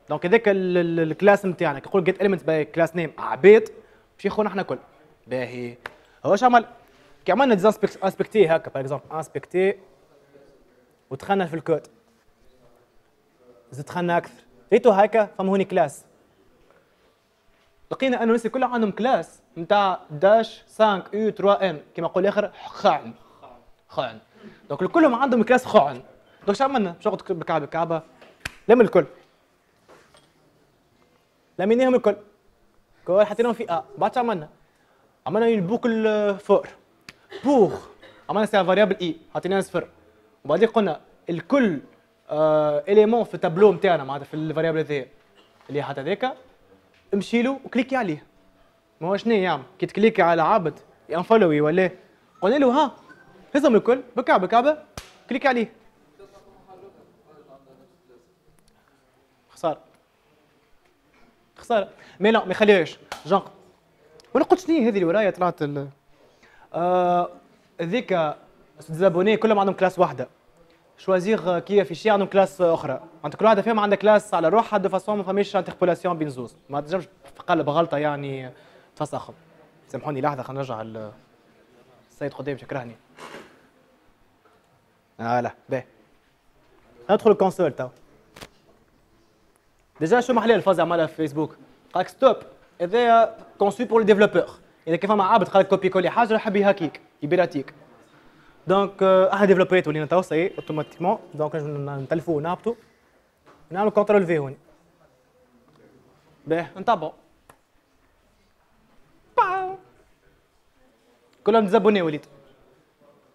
[SPEAKER 1] دونك هذاك الكلاس نتاعنا. كي نقول جيت اليمنتس باي كلاس نيم عبيد باش ياخذونا إحنا كل باهي. هو اش عمل؟ كي عملنا ديزانسبكتي هكا باغ اكزومبل انسبكتي ودخلنا في الكود زدت أكثر. ريتو هكا فما هوني كلاس. لقينا أنه الناس كلها عندهم كلاس. نتاع داش 5 يو 3 ان كما يقول الآخر خعن خعن donc كلهم عندهم classe خعن donc شو عملنا؟ باش ناخذ بالكعبه الكعبه لم الكل. لميناهم الكل. كل حطيناهم في ا بعد شو عملنا؟ عملنا ال boucle for pour. عملنا c'est variable i. حطيناها صفر. وبعدين قلنا الكل اليمون في التابلو نتاعنا معناتها في ال variable هذايا. اللي حتى هذاك امشي له و cliquer عليه. ما هو شنو يعمل؟ كي تكليكي على عبد ينفولوي ولا؟ قلنا له ها هزهم الكل بكعبة كعبه كليكي عليه. خسارة. خسارة. مي لا ما يخليهاش. جون ولا قلت شنو هذه اللي ورايا طلعت آه ذيك ديزابوني كلهم عندهم كلاس واحدة. شوازيغ كي افيشي عندهم كلاس أخرى انت كل واحدة فيهم عندها كلاس على روحها دو فاسون ما فماش انتربولاسيون بين زوز ما تنجمش قلب غلطه يعني تفسخهم سامحوني لحظه خلينا نرجع السيد قدام شكرهني فوالا باهي ندخل الكونسول تو ديجا شو محلي الفاز عملها في فيسبوك قال لك ستوب هذا كونسو بور لي ديفلوبور اذا كيف ما عابد قال لك كوبي كولي حاجة يحب يهاكيك يبيراتيك دونك إحنا ديفلوبريت ولينا تو سي اوتوماتيكمون دونك نتلفوا ونهبطوا نعملوا كونترول في هوني باهي نتابعوا كلهم ديزابوني وليد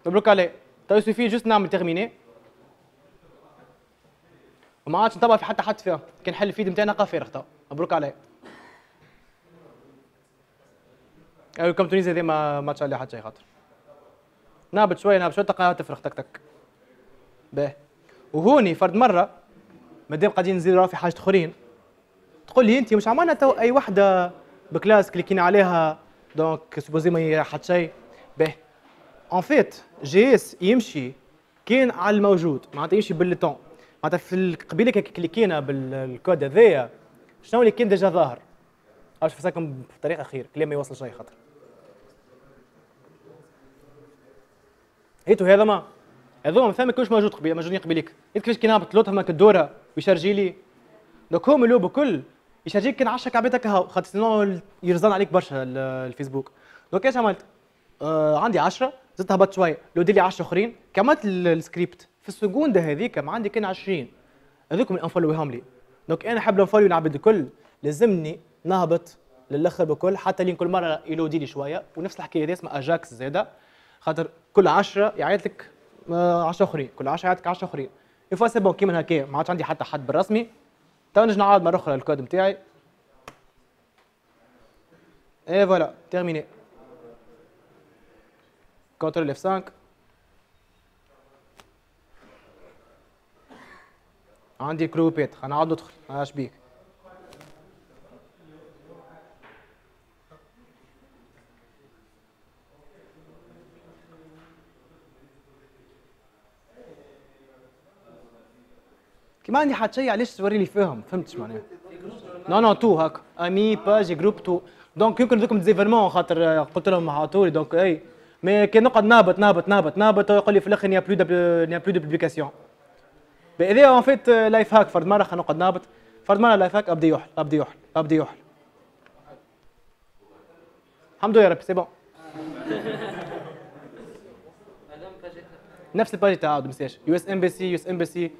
[SPEAKER 1] مبروك عليه تو يسوفي جوست نعمل تيرميني وما عادش نتابع في حتى حد فيهم كان حل الفيد نتاعنا قا فارغ تو مبروك عليه كم تونيزي هذه ما ما عليه حتى شيء خاطر نابت شوية نابت شوية تلقاها تفرغ تك تك. باهي وهوني فرد مرة مادام قاعدين نزيدوا في حاجة آخرين تقول لي أنت مش عملنا تو أي وحدة بكلاس كليكينا عليها دونك سوبوزي ما حد شيء باهي اون فيت جي اس يمشي كان على الموجود معناتها يمشي بالتون معناتها في القبيلة كي كليكينا بالكود هذايا شنو اللي كان ديجا ظاهر؟ باش فساكم بطريقة خير كلام ما يوصل شيء خاطر هيتو هذا ما هذوما فهم كلش موجود قبيله موجودين قبيلك كيفاش كي نهبط لوطها هما الدوره ويشارجي لي دوك هم اللوب الكل يشارجيك كان 10 كعبات هكا خاطر سينو يرزان عليك برشا الفيسبوك دوك إيش عملت؟ آه عندي 10 زدت هبطت شوية لو دير لي 10 اخرين كملت السكريبت في السكونده هذيك ما عندي كان 20 هذوكم اللي انفولوهم لي دوك أنا حاب نفولو نعبد الكل لازمني نهبط للاخر بكل حتى لين كل مره يلودي لي شوية ونفس الحكاية هذه اسمها اجاكس زاده خاطر كل 10 يعيط لك 10 أخرين. كل 10 يعيط لك 10 أخرين. ي voilà c'est bon كيما هكا ما عادش عندي حتى حد بالرسمي. تو نجي نعاود مرة أخرى الكود نتاعي et voilà terminer control F 5 عندي groupe ات خلينا نعاود ندخل اش بيك. كي ما عندي حتى شيء علاش توري لي فيهم فهمتش معناها؟ نو نو تو هاك امي باج جروب تو دونك يمكن ذوكم ديزيفيرمون خاطر قلت لهم هاتوا لي. دونك اي مي كي نقعد نابط نابط نابط نابط يقول لي في الآخر نيا بلو نيا بلو دو بوبليكاسيون إذا اون فيت لايف هاك فرد مرة نقعد نابط فرد مرة لايف هاك ابدا يحل ابدا يحل ابدا يحل. الحمد لله يا ربي سي بون نفس الباجي تاع عاود يو اس ام بي سي يو اس ام بي سي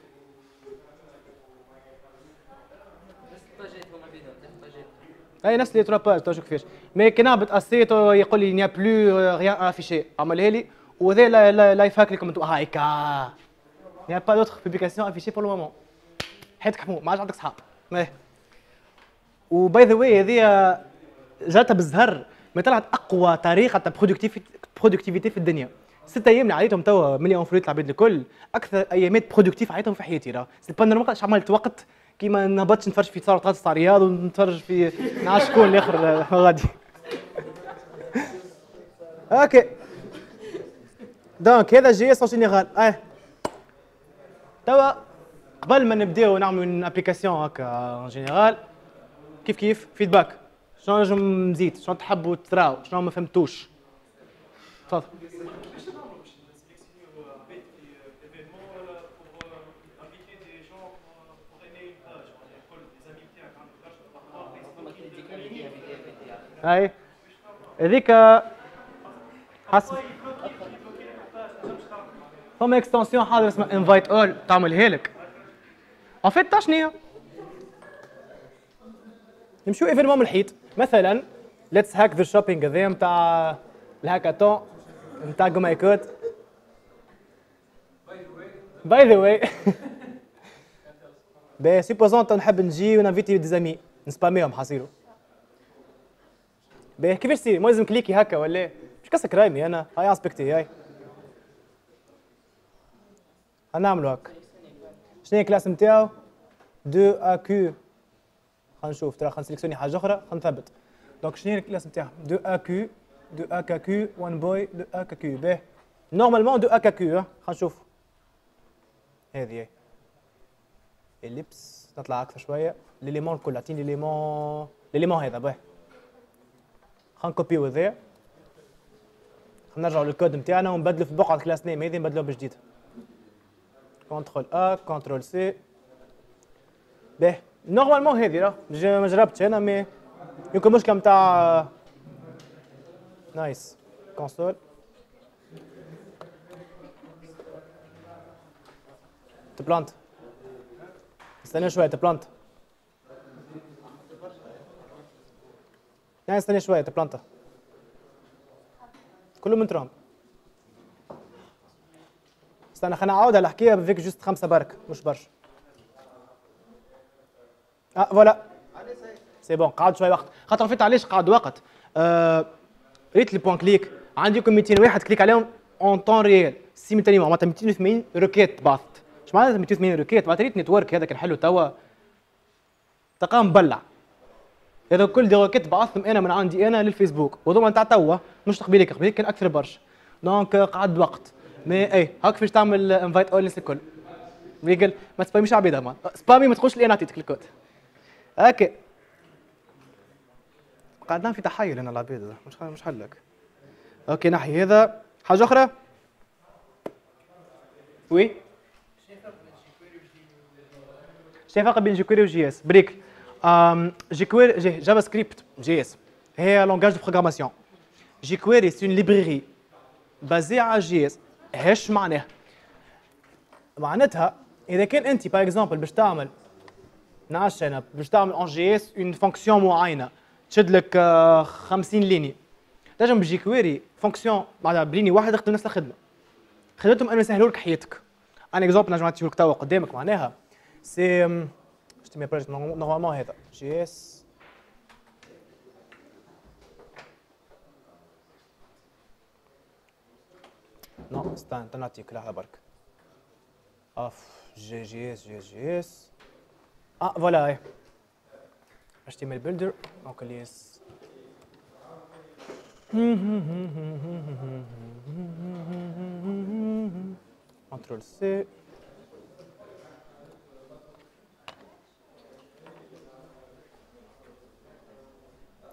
[SPEAKER 1] أي نفس لي تروا باج تو كيفاش مي كي نهبط اسي يقول لي نيا بلو ريان أفيشي. عملها لي وذا لايف هاك لكم أنتم هايكا نيا با دوتر بوبليكاسيون أفيشي بور لو مومون حياتك حمو ما عادش عندك صحاب. وباي ذا واي هذه جاتها بالزهر ما طلعت أقوى طريقة برودكتيفيتي في الدنيا. ست أيام اللي عيطهم توا مليون فريت العباد الكل. أكثر أيامات برودكتيف عيطهم في حياتي راه. سي با نورمال عملت وقت كيما نهبطش نتفرج في صار تاع رياض ونتفرج في نعرف شكون الآخر. [laughs] غادي. أوكي. دونك هذا جي إس اون جينيرال آه توا قبل ما نبدأو نعملوا ابليكاسيون هكا اون جينيرال كيف كيف؟ فيدباك شنو نجم نزيد؟ شنو تحبوا تراو؟ شنو ما فهمتوش؟ تفضل. هاي هذيك حسب. فما extension حاضر اسمها invite all تعملها لك. ان فيت تاع شنو نمشيو ايفينمون من الحيط. مثلا ليتس هاك ذا شوبينج هذايا نتاع الهاكاثون نتاع جوماي كود باي ذا واي باهي سيبوزون نحب نجي ونافيتي ديزامي نسباميهم حصيرو باهي كيفاش تصير مو لازم كليكي هكا ولا مش كسك رايمي أنا؟ هاي انسبكتي هاي. هنعملو هكا. شنو هي ال class نتاعو deux A Q خلينا نشوف ترى خلينا نسلكسيوني حاجة أخرى خلينا نثبت. donc شنو هي ال class نتاعو deux A Q deux A K Q وان بوي deux A K Q باهي normalement deux A K Q خلينا نشوف. هذه اللبس نطلع أكثر شوية. l'élément الكل أعطيني l'élément l'élément هذا باهي خلينا نكوبيو ذا نرجعوا للكود نتاعنا ونبدلوا في بقعة class name هذه نبدلوها بجديد. contrôle A contrôle C. باهي normalement هذه راه ما جربتش أنا mais يمكن مشكلة نتاع نايس console. تبلانت. استنى شوية تبلانت. يعني استنى شوية تبلانتا كله من ترامب. استنى خلينا نعاود على الحكاية بفيك جوست خمسة برك مش برشا. آه فوالا. سي بون قعد شوية وقت. خاطر فيت علاش قعد وقت. آه ريت لي بوان كليك عندكم 200 واحد كليك عليهم اون طون ريال سيمتانيمون معناتها 280 روكيت بعثت. اش معناتها 280 روكيت بعد ريت نتورك هذاك الحلو توا. تلقاه مبلع. هذا كل دي روكيت بعثهم أنا من عندي أنا للفيسبوك. وهذوما نتاع توا. مش تقبيلك قبيلك كان أكثر برشا. دونك قعد وقت مي اي هاك فاش تعمل انفايت اول الناس الكل. ريجل ما تسباميش عبيد ما سبامي ما تخش لي أنا عطيتك الكود. أوكي. قاعدين في تحايل أنا العبيد مش مش حلك. أوكي نحي هذا. حاجة أخرى؟ وي؟ شايف فرق بين jQuery و JS برك. jQuery, JavaScript, JS, c'est un langage de programmation. jQuery, c'est une librairie basée à JS. إيش معناها؟ معناتها اذا كان انت par exemple باش تعمل نعرفش أنا باش تعمل en JS une fonction معينة تشد لك 50 ligne تنجم ب jQuery fonction معناتها ب ligne واحد يخدم نفس الخدمة خدمتهم أنه يسهلوا لك حياتك أنا اكزومبل نجم نعطيه لك توا قدامك معناها سي شتي بروجيكت نورمالمون هذا جي اس نو استنى تنعطيك لحظه برك اف جي جي اس جي اس جي اس آه فوالا اي HTML builder دونك الياس contrôle C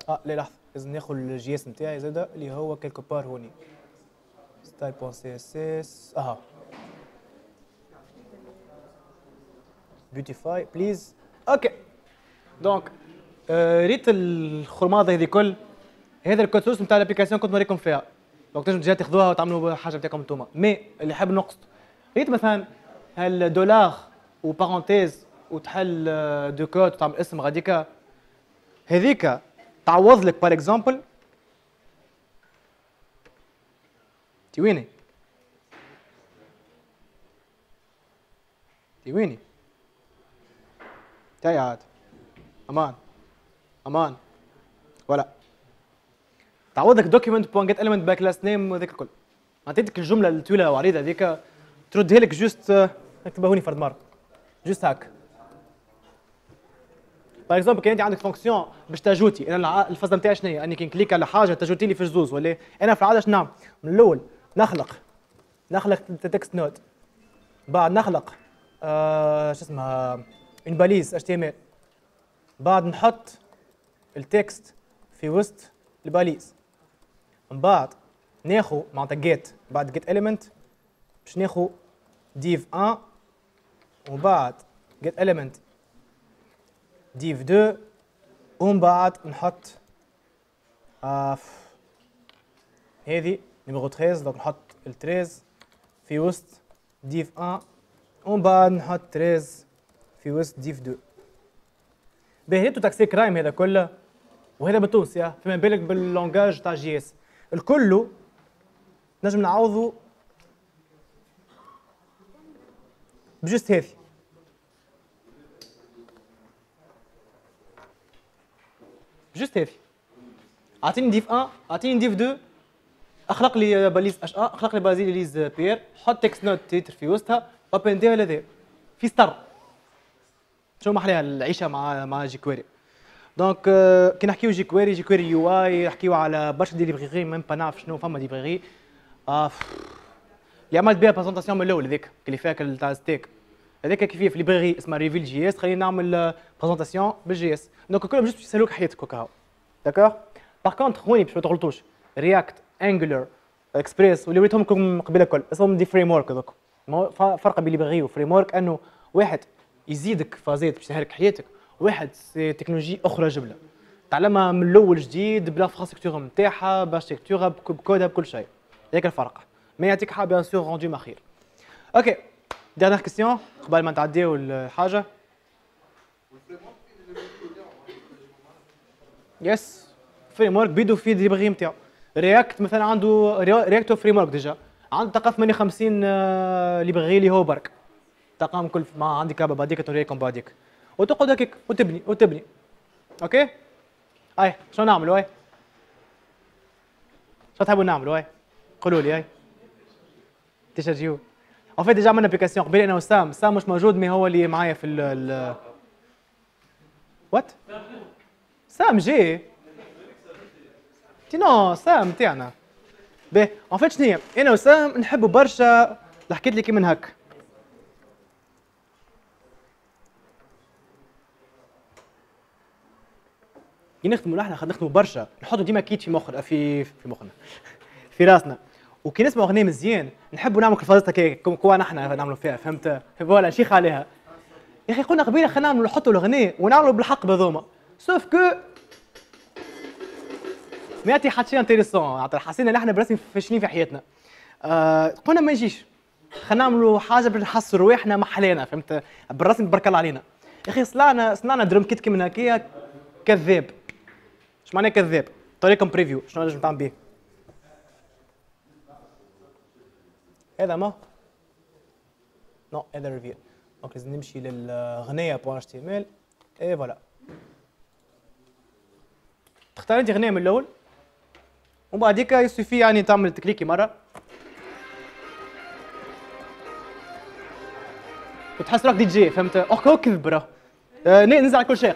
[SPEAKER 1] آه لا لحظة. لازم ناخذ ال JS نتاعي زاد اللي هو quelque part هوني. style point CSS أها beautify please OK donc ريت الخرماضه هذه كل. هذا ال code source نتاع ال application كنت نوريكم فيها. دونك تنجم ديجا تاخذوها وتعملوا حاجة بتاعكم انتوما. مي اللي حاب نقص ريت مثلا هالدولار وبارونتيز وتحل دو كود وتعمل اسم غاديكا. هذيك تعوض لك بار اكزومبل تي ويني تي ويني تاي عاد. أمان. أمان. ولا. تعوض لك document point get element by class name وذاك الكل عطيتك الجملة الطويلة العريضه هذيك. تردها لك juste اكتبها هوني فرد مره juste هاك par exemple كان انت عندك fonction باش تاجوتي. أنا الفازه نتاعي شنو هي أني كي نكليك على حاجة تاجوتي لي في الزوز ولا؟ أنا في العادة شنو نعمل؟ من الأول نخلق. نخلق text node بعد نخلق آه شو اسمها؟ une balise HTML بعد نحط ال texte في وسط ال balise. من بعد ناخو معناتها get بعد get element باش ناخو div 1 ومن بعد get element div 2 ومن بعد نحط آه هذه numéro 13 donc نحط ال 13 في وسط div 1 ومن بعد نحط 13 في وسط div 2 باهي تاكسي كرايم هذا كله وهذا بالتونسي فما بالك بال langage تاع JS الكل نجم نعوضه ب juste هذه juste هذه اعطيني div 1 اعطيني div 2 اخلق لي باليز اش ا اخلق لي باليز بير حط تكست نوت تيتر في وسطها اوبن دي ولا دي في ستار شو محليها العيشه مع مع جي كويري دونك كي نحكيو جي كويري جي كويري يو اي نحكيو على برشا دي ليبريغي ميم با نعرف شنو فما ليبريغي آه اللي عملت بها برزونتاسيون من الأول هذيك اللي فيها تاع ستيك هذاك كيف في ليبراري اسمها ريفيل جي إس خلينا نعمل برزونتاسيون بالجي إس. دونك كلهم جوست يسهلوك حياتك هكا. d'accord par contre خويني باش ما تغلطوش. React Angular Express واللي وريتهم لكم قبيلة الكل اسمهم des framework هذوك فرق بين library و framework أنه واحد يزيدك فازات باش يسهلك حياتك واحد c'est technologie أخرى جبلة. تعلمها من الأول جديد بال infrastructure نتاعها باركتيكتورها بكودها بكل شيء. هذاك الفرق. ما يعطيك حاجة bien sûr rendu خير OK dernière question قبل ما نتعديو الحاجة يس فريم ورك بيدو في ديبغي نتاعو رياكت مثلا عنده رياكت فريم ورك ديجا عنده تقف 58 ليبرغي اللي هو برك. تقام كل ما عندك كابا بعديك توريكم بعديك وتقعد هكاك وتبني وتبني. أوكي؟ أي شو نعملوا اي شو تحبوا نعملوا اي قولوا لي أي. تشجيو ان فيت ديجا عملنا ابليكاسيون قبل أنا وسام. سام مش موجود مي هو اللي معايا في ال وات سام جي. تي نو سام تاعنا باهي ان فيت شنو أنا وسام نحبوا برشا. حكيت لك من هكا. كي نخدموا إحنا نخدموا برشا. نحطوا ديما كيت في مخنا في في مخنا. [laughs] في راسنا. وكي نسمع أغنية مزيان نحبوا نعملوا الفازات هكاك كوا نحن نعملوا فيها فهمت؟ فوالا نشيخ عليها يا أخي قلنا قبيلة خلينا نعملوا نحطوا الأغنية ونعملوا بالحق بهذوما sauf que ما يعطي حتى شيء intéressant حسينا ان إحنا برسمي فاشلين في حياتنا. آه قلنا ما يجيش. خلينا نعملوا حاجة باش نحسوا رواحنا محلينا فهمت؟ بالرسم تبارك الله علينا. يا أخي صنعنا صنعنا drum kit من هكايا كذاب. اش معناه كذاب؟ طريقة preview شنو نجم تعمل به هذا ما؟ no هذا preview donc لازم نمشي للغنية point HTML اي voilà تختار انت غنية من الأول؟ ومن بعديك يسوفي يعني تعمل تكليكي مرة. وتحس روحك دي جي فهمت؟ اخ هو كذب راه على كل شيء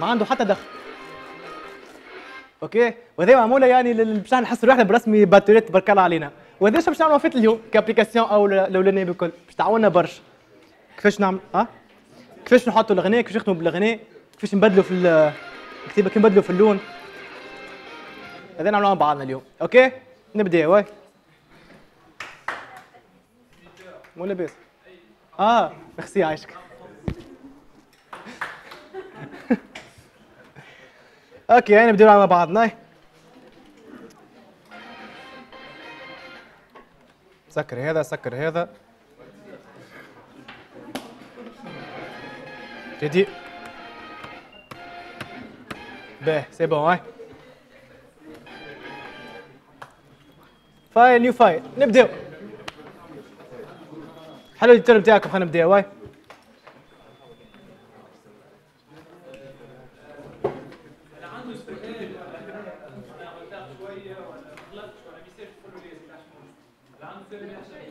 [SPEAKER 1] ما عنده حتى دخل. OK؟ وهذه معموله يعني باش نحس روحنا برسمي باتوريت تبارك الله علينا. وهذا باش نعملوا فيت اليوم؟ ك application أو الاولانيه بكل. باش تعاوننا برشا. كيفاش نعمل؟ ها؟ كيفاش نحطوا الاغنيه كيفاش نخدموا بالاغنيه كيفاش نبدلوا في الكتيبه كيف نبدلوا في اللون؟ هذا نعملوا مع بعضنا اليوم. OK؟ نبدأ. واي مو لاباس. آه. ميرسي عايشك. [laughs] أوكي نبداو مع بعضنا. سكر هذا سكر هذا. تدي باهي c'est bon هاي file new file. نبداو حلو الترم نتاعكم خلينا نبداو هاي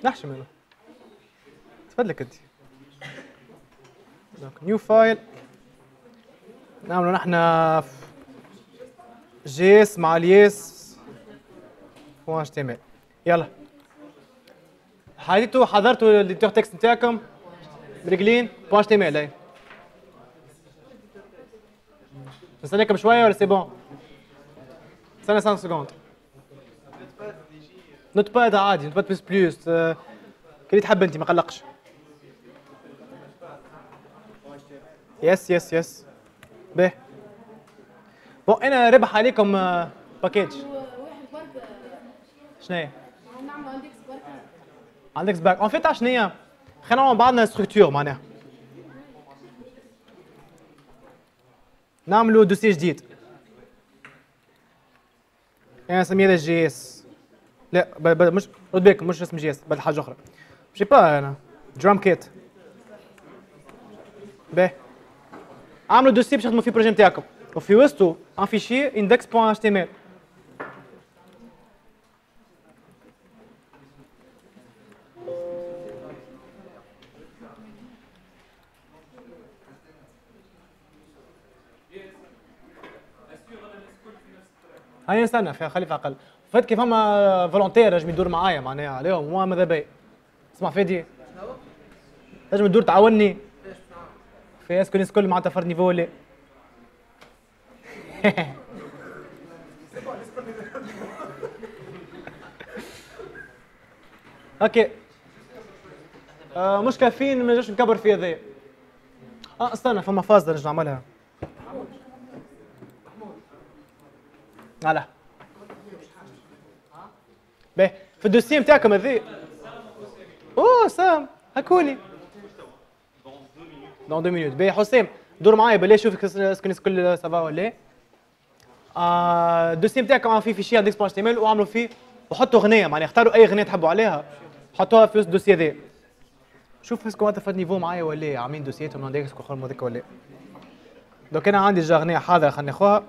[SPEAKER 1] نحشم أنا تفضلك أنت. نيو فايل نعملوا نحن جيس مع الياس فون اتش تي ام يلا. حديتوا حضرتوا الديتور تكست نتاعكم مرقلين بون اتش تي ام ال نستناكم شوية ولا سي بون استنى 5 سكوند نوت باد عادي نوت باد بلس بلوس كي تحب أنت ما قلقش. يس يس يس به أنا ربح عليكم package
[SPEAKER 2] واحد برك
[SPEAKER 1] شنو
[SPEAKER 2] برك
[SPEAKER 1] عندك سباك en fait شنو؟ خلينا نعمل بعضنا structure معناها. نعملوا dossier جديد. أنا نسميه هذا JS لا ب- ب- مش رد بالك مش اسم JS بل حاجة أخرى. مش با أنا. drum kit باهي عملوا dossier باش تخدموا فيه ال projet نتاعكم وفي وسطه un fichier ال هيا نستنى خلي في عقل فات كيف فما volontaire نجم يدور معايا معناها عليهم هو ماذا بي اسمع فادي نجم تدور تعاوني في est-ce que الناس الكل معناتها فرد niveau ولا [laughs] OK. آه مش كافيين ما نجمش نكبر في هذايا آه استنى فما فاز نجم نعملها. على. باهي. في ال dossier نتاعكم هذي أوه سام هكولي. dans deux minutes. باهي حسام دور معايا بلاش شوف est-ce que الناس الكل ça va ولا. لا آه، ال dossier نتاعكم فيه fichier index point html وعملوا فيه وحطوا اغنيه معناها اختاروا أي اغنيه تحبوا عليها حطوها في وسط ال dossier ذا. شوف est-ce que انت فات niveau معايا ولا لا عاملين دوسيتهم عندك est-ce que خرموا ذيك ولا. لا donc أنا عندي جا اغنيه حاضرة خلينا ناخوها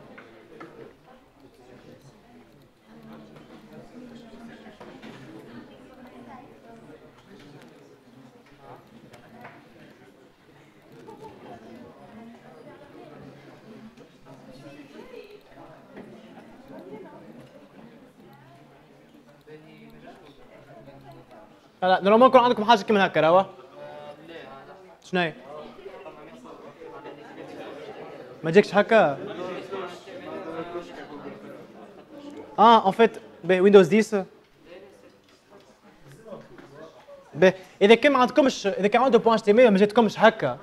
[SPEAKER 1] لا normal يكون عندكم حاجة كيما هكا راهو شنو هي؟ ما جاكش هكا؟ آه en fait Windows 10 باهي إذا كان ما عندكمش إذا كان عنده point HT ما جاتكمش هكا.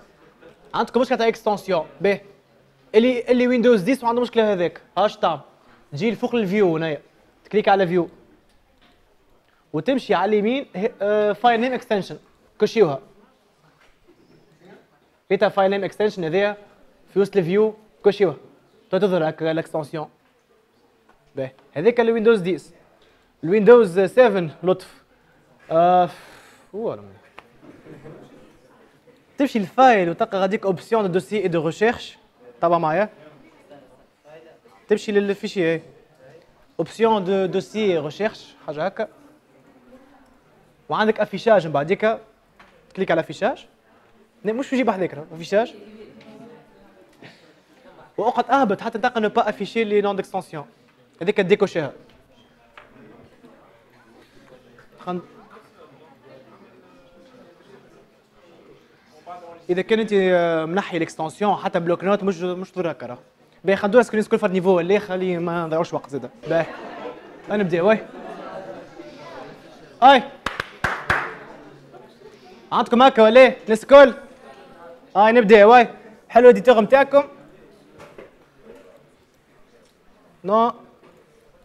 [SPEAKER 1] عندكم مشكلة تاع extension. باهي اللي اللي Windows 10 وعنده مشكلة هذاك هاش تعمل تجي لفوق ال view هنايا. تكليك على view. وتمشي على اليمين file name extension كوشيوها. لقيتها file name extension هذيا في وسط ال view كوشيوها. تظهر هكا ال extension باهي. هذاك الويندوز 10 الويندوز 7 لطف. آه هو. تمشي ال file وتلقى غاديك options de dossiers et de recherche تابع معايا. تمشي لل fichier options de dossiers recherche حاجة هكا. وعندك affichage من بعديك. تكليك على affichage مش يجيب هذاك افيشاج واقعد أهبط حتى تلقى ne pas afficher les noms d'extension هذيك ديكوشيها. إذا كان انت آه، منحي الاكستنسيون حتى بلوك نوت مش مش ضروري هكا باهي خلينا سكرين كل فرد نيفو اللي خلي ما نضيعوش وقت زاده باهي. نبدا واي أي. عندكم هكا ولا إيه؟ الناس الكل هاي آه نبدأ. واي. حلوة دي تغم تاعكم. نو.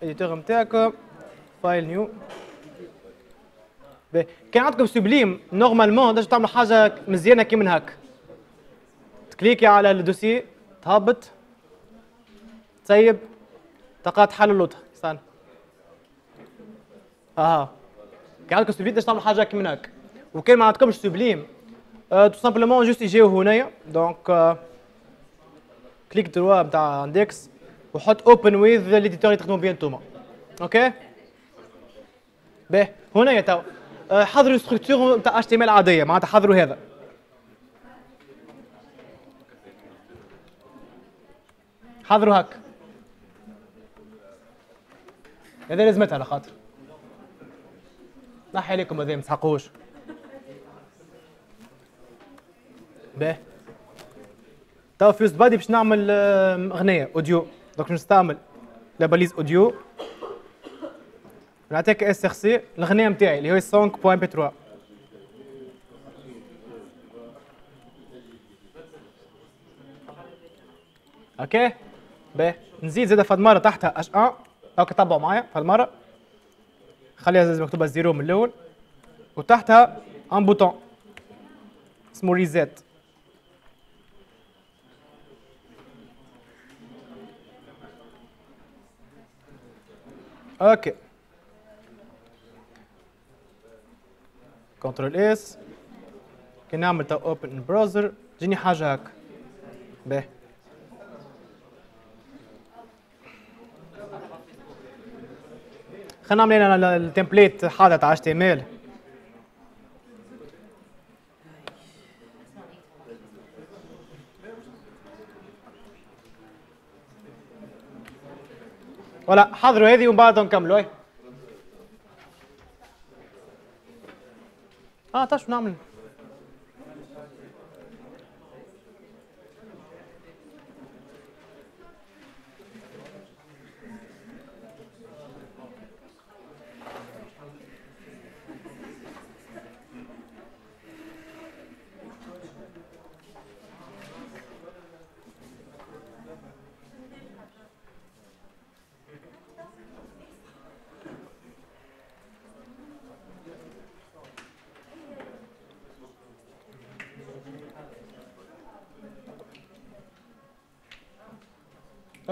[SPEAKER 1] دي تغم تاعكم. فايل نيو بي. كان عندكم Sublime normalement تنجم تعمل حاجة مزيانة كي من هاك. تكليكي على ال dossier. تهبط. تسيب. تلقى تحل اللوطه استنى. أها كان عندكم Sublime تنجم تعمل حاجة كي من هاك. وكان ما عندكمش Sublime tout simplement juste يجيو هنايا donc clic droit نتاع index وحط open with l'éditeur اللي تخدموا بيه انتوما OK باهي هنايا تو حضروا structure نتاع HTML عادية. معناتها حضروا هذا. حضروا هكا هذا لازمتها على خاطر. نحي عليكم هذا ما تسحقوش. باهي تو في body باش نعمل اغنيه audio donc نستعمل la balise audio نعطيك src الاغنيه نتاعي اللي هو song point mp3 OK باهي نزيد زاد فد مره تحتها H1 هاكا تبعوا معايا فد مره خليها زي مكتوبه zéro من الأول وتحتها un bouton اسمه reset OK. control S. كي نعمل تو open browser تجيني حاجة هكا باهي خلينا نعمل أنا ال template حاضر تاع اتش تي إم إل. ولا حضروا هذه ومن بعد نكملوا اي آه شو نعمل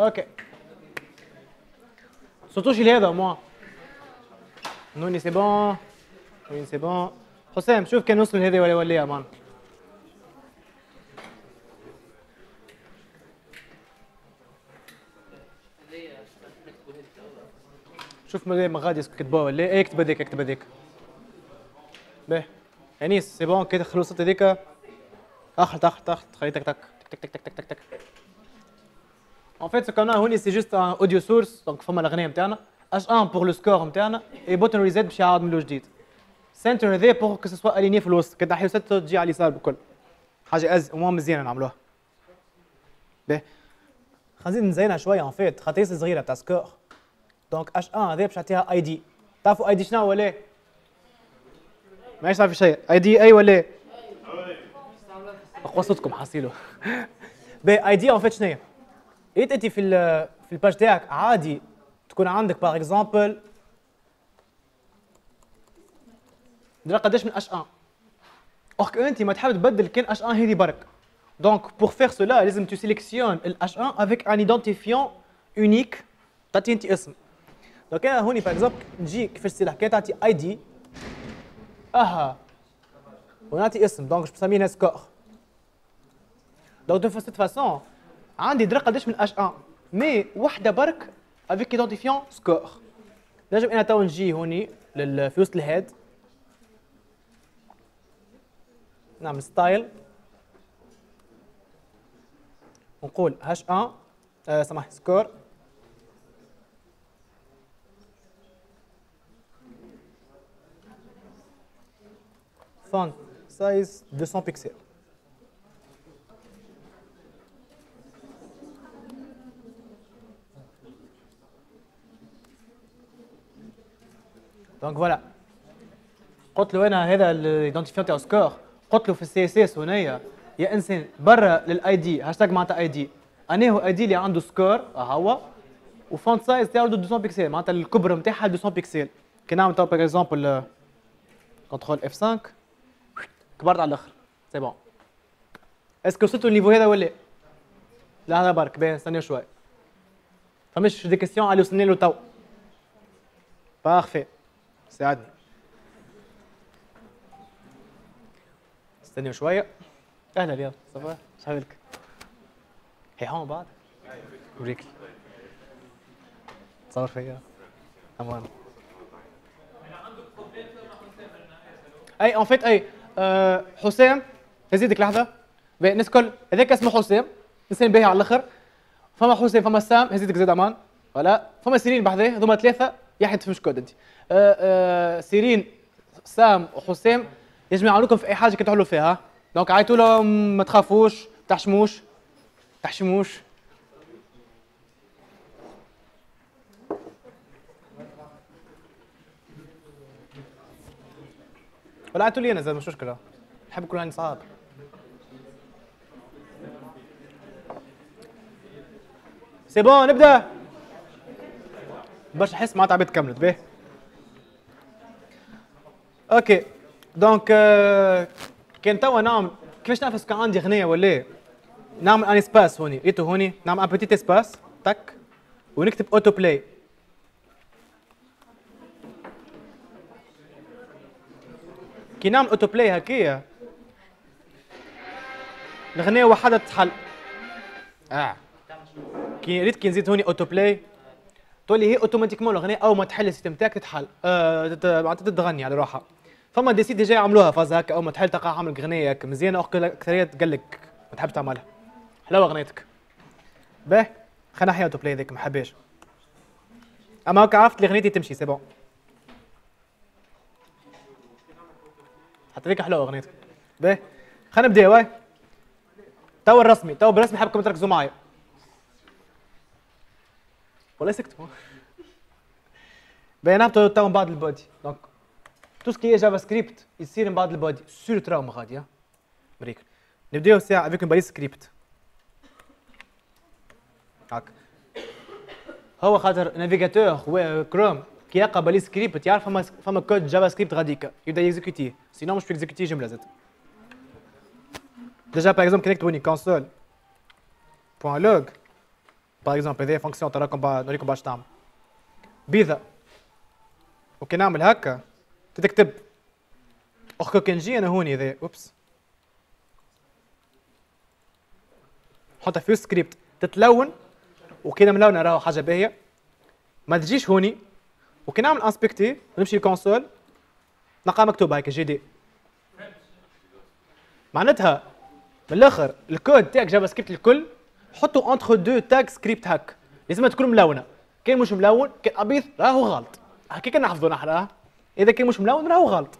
[SPEAKER 1] أوكي صوتوش لهذا موا. نوني سي بون نوني سي بون. حسام شوف كان وصل هذا ولا ولا مان. شوف ما ما غادي كتبوها ولا إيه اكتب هذيك اكتب هذيك. باهي. أنيس سي بون كي خلصت هذيك. اخر اخر اخر خليتك تك تك تك تك تك تك تك. En fait, ce qu'on a هوني c'est juste un audio source donc فما الاغنيه نتاعنا H1 pour le score نتاعنا et button reset باش يعاود من جديد center هذا pour que ce soit aligné في الوسط كي تحيو ستة تجي على اليسار بكل حاجة از وما مزيانه نعملوها باهي خلينا نزينها شوية en fait خاطر صغيره تاع score donc H1 هذا باش نعطيها id تعرفوا id شنو ولا؟ ماهيش تعرف شيء id اي ولا صوتكم حصيلو باهي id en fait شنو هي؟ إيه انت في في ال page تاعك عادي تكون عندك par exemple درا قداش من H1 اوغ انت ما تحب تبدل كان اش 1 هذه برك donc pour faire cela لازم tu sélectionnes ال H1 avec un identifiant unique تعطي انت اسم donc أنا هوني par exemple نجي كيفاش تصير الحكاية تعطي id أها ونعطي اسم donc je بسميه score donc de cette façon عندي درا قداش من اش 1 مي وحدة برك avec identifiant score نجم أنا تو نجي هوني في وسط ال head نعمل style ونقول H1 آه سمح score font size 200 pixel donc voilà قلت له أنا هذا ال identifiant تاع score قلت له في ال CSS هنايا يا إنسان برا لل id hashtag معناتها id أنا هو id اللي عنده score ها هو. و font size تاعو 200 بيكسل معناتها الكبر نتاعها 200 بيكسل. كي نعمل تو par exemple control F 5 كبرت على الآخر. c'est bon est-ce que وصلتوا ال niveau هذا ولا لا؟ هذا برك. باهي استنى شوي. فمش des questions اللي وصلنا له تو. parfait ساعدني. استني شوية. أهلا يا صباح. شحالك هي هون بعد؟ وريك تصور فيا أمان. أي أون فيت أي. أه حسام يزيدك لحظة. الناس الكل هذاك اسمه حسام انسان باهي على الأخر. فما حسام فما سام هزيدك زاد أمان. ولا فما سيرين بحذاه هذوما ثلاثة. يحيى كود انت. أه أه سيرين سام وحسام يجمع يعاونوكم في أي حاجة كي تحلوا فيها donc عيطوا لهم ما تخافوش تحشموش. تحشموش. ولا عيطوا لي أنا زاد مش مشكله نحب يكون عندي صعب c'est bon نبدأ. باش نحس معناتها عبيد كملت باهي OK donc آه، كان توا نعمل كيفاش نعرف كان عندي غنية ولا؟ نعمل un espace هوني ريتو هوني نعمل un petit espace تك ونكتب autoplay كي نعمل autoplay هكايا الغنية وحدها تتحل. آه. كي ريت كي نزيد هوني autoplay تولي هي automatiquement الاغنيه أول ما تحل ال système تاعك تتحل آه معناتها تتغني على روحها. فما des sites déjà يعملوها فاز هكا. أول ما تحل تلقى عامل اغنيه هكا مزيانه اكثريه تقول لك ما تحبش تعملها. حلوة اغنيتك باهي خلينا نحيا autoplay ذيك ما حبيش أما هكا عرفت اغنيتي تمشي c'est bon حتى ذيك حلوة اغنيتك باهي خلينا نبدأ واي. تو الرسمي تو بالرسمي حابكم تركزوا معايا. ولا سكتوا بيانات تو من بعد البودي دونك تو سكي جافا سكريبت يصير من بعد البودي سور تراوما غادي بريك نبداو الساعة افيك بالي سكريبت هاك هو خاطر نافيغاتور كروم كي يلقى بالي سكريبت يعرف فما فما كود جافا سكريبت غاديكا يبدا يكزيكوتيه سينو مش في اكزيكوتي جمله زاد ديجا باغ اكزومبل كونيكت هوني كونسول بوان لوج باغ اكزومبل هذه فونكسيون تراكم نوريكم باش تعمل بيذا وكي نعمل هكا تكتب اخ كان نجي أنا هوني ذا اوبس حطها في سكريبت تتلون وكي ملونة راهو حاجة باهية ما تجيش هوني وكي نعمل inspecter نمشي لل console نلقى مكتوب هيك جي دي معناتها من الآخر الكود تاعك JavaScript الكل حطوا entre deux tags script هاك لازم تكون ملونة. كان مش ملون كان أبيض راهو غلط. هكاك نحفظوا نحن إذا كان مش ملون راهو غلط.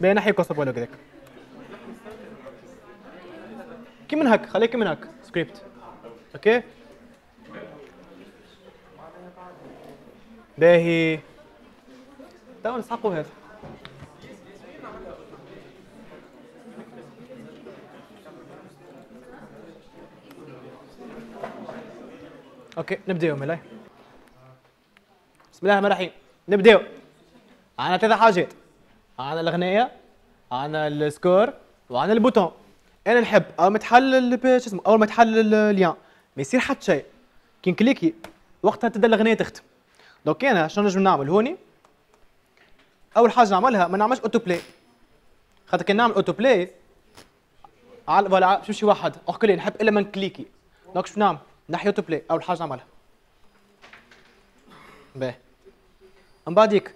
[SPEAKER 1] بين نحي قصب ولا كذاك. كي من هك خليك من هك سكريبت أوكي؟ باهي. تو نسحقوا هذا. أوكي نبداو ملاي بسم الله الرحمن الرحيم. نبداو عندنا ثلاث حاجات. عندنا الأغنية عندنا ال score وعندنا ال bouton. أنا نحب أول ما تحل شو اسمه؟ أول ما تحل اليان ما يصير حتى شيء. كي نكليكي وقتها تبدأ الأغنية تختم. donc أنا شنو نجم نعمل؟ هوني. أول حاجة نعملها ما نعملش autoplay خاطر كي نعمل autoplay على voilà باش نمشي واحد. OK نحب إلا ما نكليكي donc شو نعمل؟ autoplay أول حاجة نعملها باهي من بعديك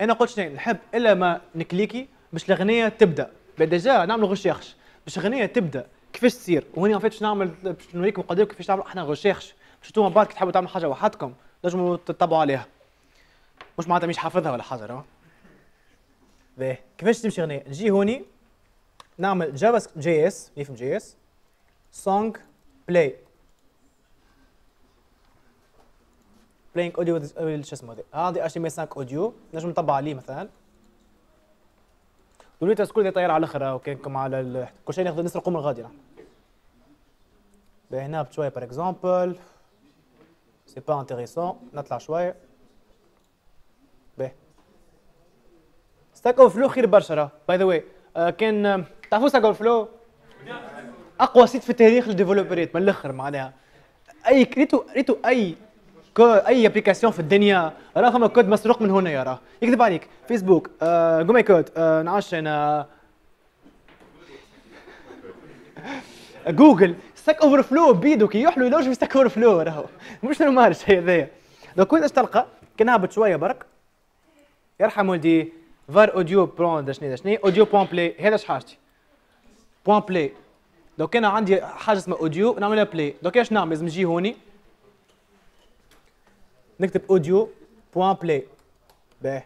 [SPEAKER 1] أنا قلت شنو؟ نحب إلا ما نكليكي باش الأغنية تبدأ. déjà نعمل recherche باش الأغنية تبدأ كيفاش تصير؟ وهنا فات باش نعمل؟ باش نوريكم قدام كيفاش نعمل أحنا recherche باش انتوما بعد كي تحبوا تعملوا حاجة وحدكم تنجموا تتبعوا عليها. مش معناتها مش حافظها ولا حاجة راه. باهي كيفاش تمشي أغنية؟ نجي هوني نعمل جافا جي إس يفهم جي إس. سونج بلاي بلاينج اوديو شو اسمه هذه اتش ام 5 اوديو نجم نطبع عليه مثلا. وليت سكول طير على الآخر وكانكم على ال... كل شيء ناخذ نسرقوا من غادي. هنا بشويه بار اكزومبل سي با انتريسون نطلع شوية. باهي Stack Overflow خير برشا by the way كان تعرفوا Stack Overflow أقوى site في التاريخ للديفلوبرات من الأخر معناها. أي ريتو ريتو أي أي application في الدنيا. راه فما كود مسروق من هنا يا راه. يكذب عليك. فيسبوك آه كود آه نعرفش أنا. جوجل Stack Overflow بيدو كي يحلو يلوج Stack Overflow راهو. مش normal الشيء هذايا. دوك وين اش تلقى؟ كي نهبط شوية برك. يرحم ولدي فار اوديو برون شنو شنو؟ اوديو بوان بلاي هذا اش حاجتي؟ بوان بلاي دوك أنا عندي حاجة اسمها اوديو نعملها بلاي دوك إيش نعمل؟ لازم نجي هوني. نكتب اوديو بوان بلاي باهي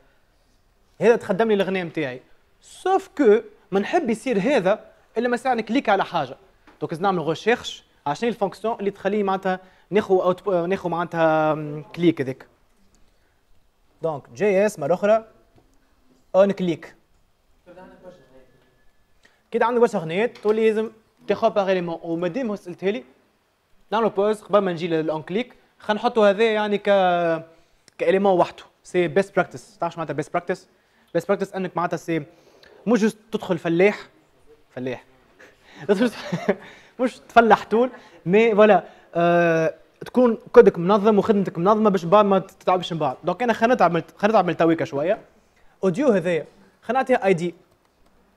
[SPEAKER 1] هذا تخدم لي الأغنية نتاعي سوف كو ما نحب يصير هذا إلا ما يصير كليك على حاجة. دوك نعمل غوشيرش عشان الفونكسيون اللي تخليه معناتها ناخذ اوت ناخذ معناتها كليك هذيك دونك جي اس مرة أخرى. اون كليك كي عندك برشا اغنيات تولي لازم تاخذ باغ اليمون ومادام وصلتها لي. نعملوا بوز قبل ما نجي للاون كليك خلينا نحطوا هذا يعني ك كإليمون وحده. سي بيست براكتس تعرف معناتها بيست براكتس بيست براكتس أنك معناتها سي مش تدخل فلاح فلاح. [laughs] مش [laughs] تفلح طول مي voilà آه تكون كودك منظم وخدمتك منظمة باش بعد ما تتعبش من بعض. donc أنا خلينا نتعمل خلينا نتعمل تويكا شوية. audio هذايا. خلينا نعطيها ID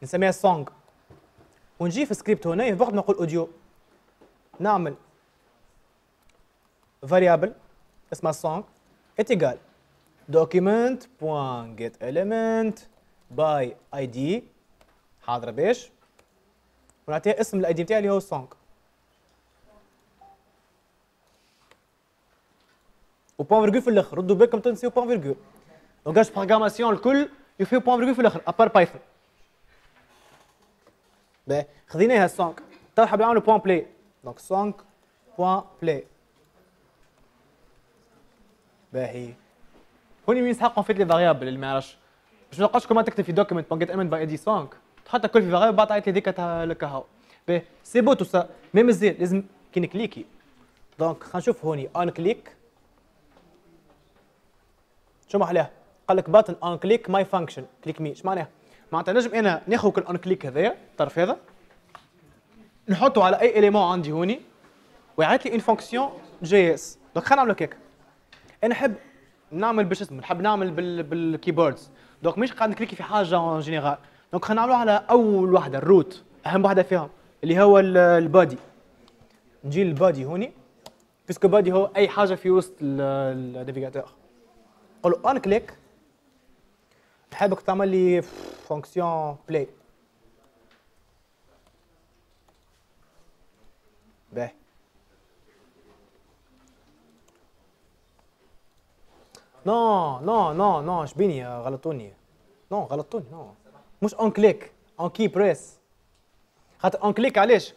[SPEAKER 1] نسميها song ونجي في سكريبت هنا وقت ما نقول audio نعمل variable اسمها song égal document point get element by id حاضره باش ونعطيها اسم ال ID بتاعي اللي هو song. و point-virgule في الآخر. ردوا بالكم تنسيو point-virgule langage programmation الكل يفيو point-virgule في الآخر. à part Python خذيناها ال song تو حاب نعملوا point play donc song point play باهي. هوني مين يسحق فيت لي فاريابل اللي ما يعرفش باش ما نلقاش كما تكتب في دوكيمنت بون جيت ايمنت باي دي سونك تحط كل في فاريابل بعد تعيط لي ديك لك هاو. باهي. سي بو تو سا مي مازال لازم كي نكليكي دونك خلينا نشوف هوني. اون كليك شو محلاه قال لك باتن اون كليك ماي فانكشن كليك مي إيش معناها؟ معناتها نجم أنا ناخذ اون كليك هذايا. الطرف هذا. نحطه على أي اليمون عندي هوني. ويعيط لي une fonction JS donc خلينا نعملوا هيك. أنا نحب نعمل باش اسمه نحب نعمل بال بال keyboards. donc مش قاعد نكليكي في حاجة en général donc خلينا نعملوا على أول وحده ال root. أهم وحده فيهم اللي هو ال body. نجي لل body هوني. puisque body هو أي حاجة في وسط ال navigateur. نقول له onclick نحبك تعمل لي fonction play باهي نو نو نو نو شبيني غلطوني نو غلطوني نو مش اون كليك اون كي بريس خاطر اون كليك علاش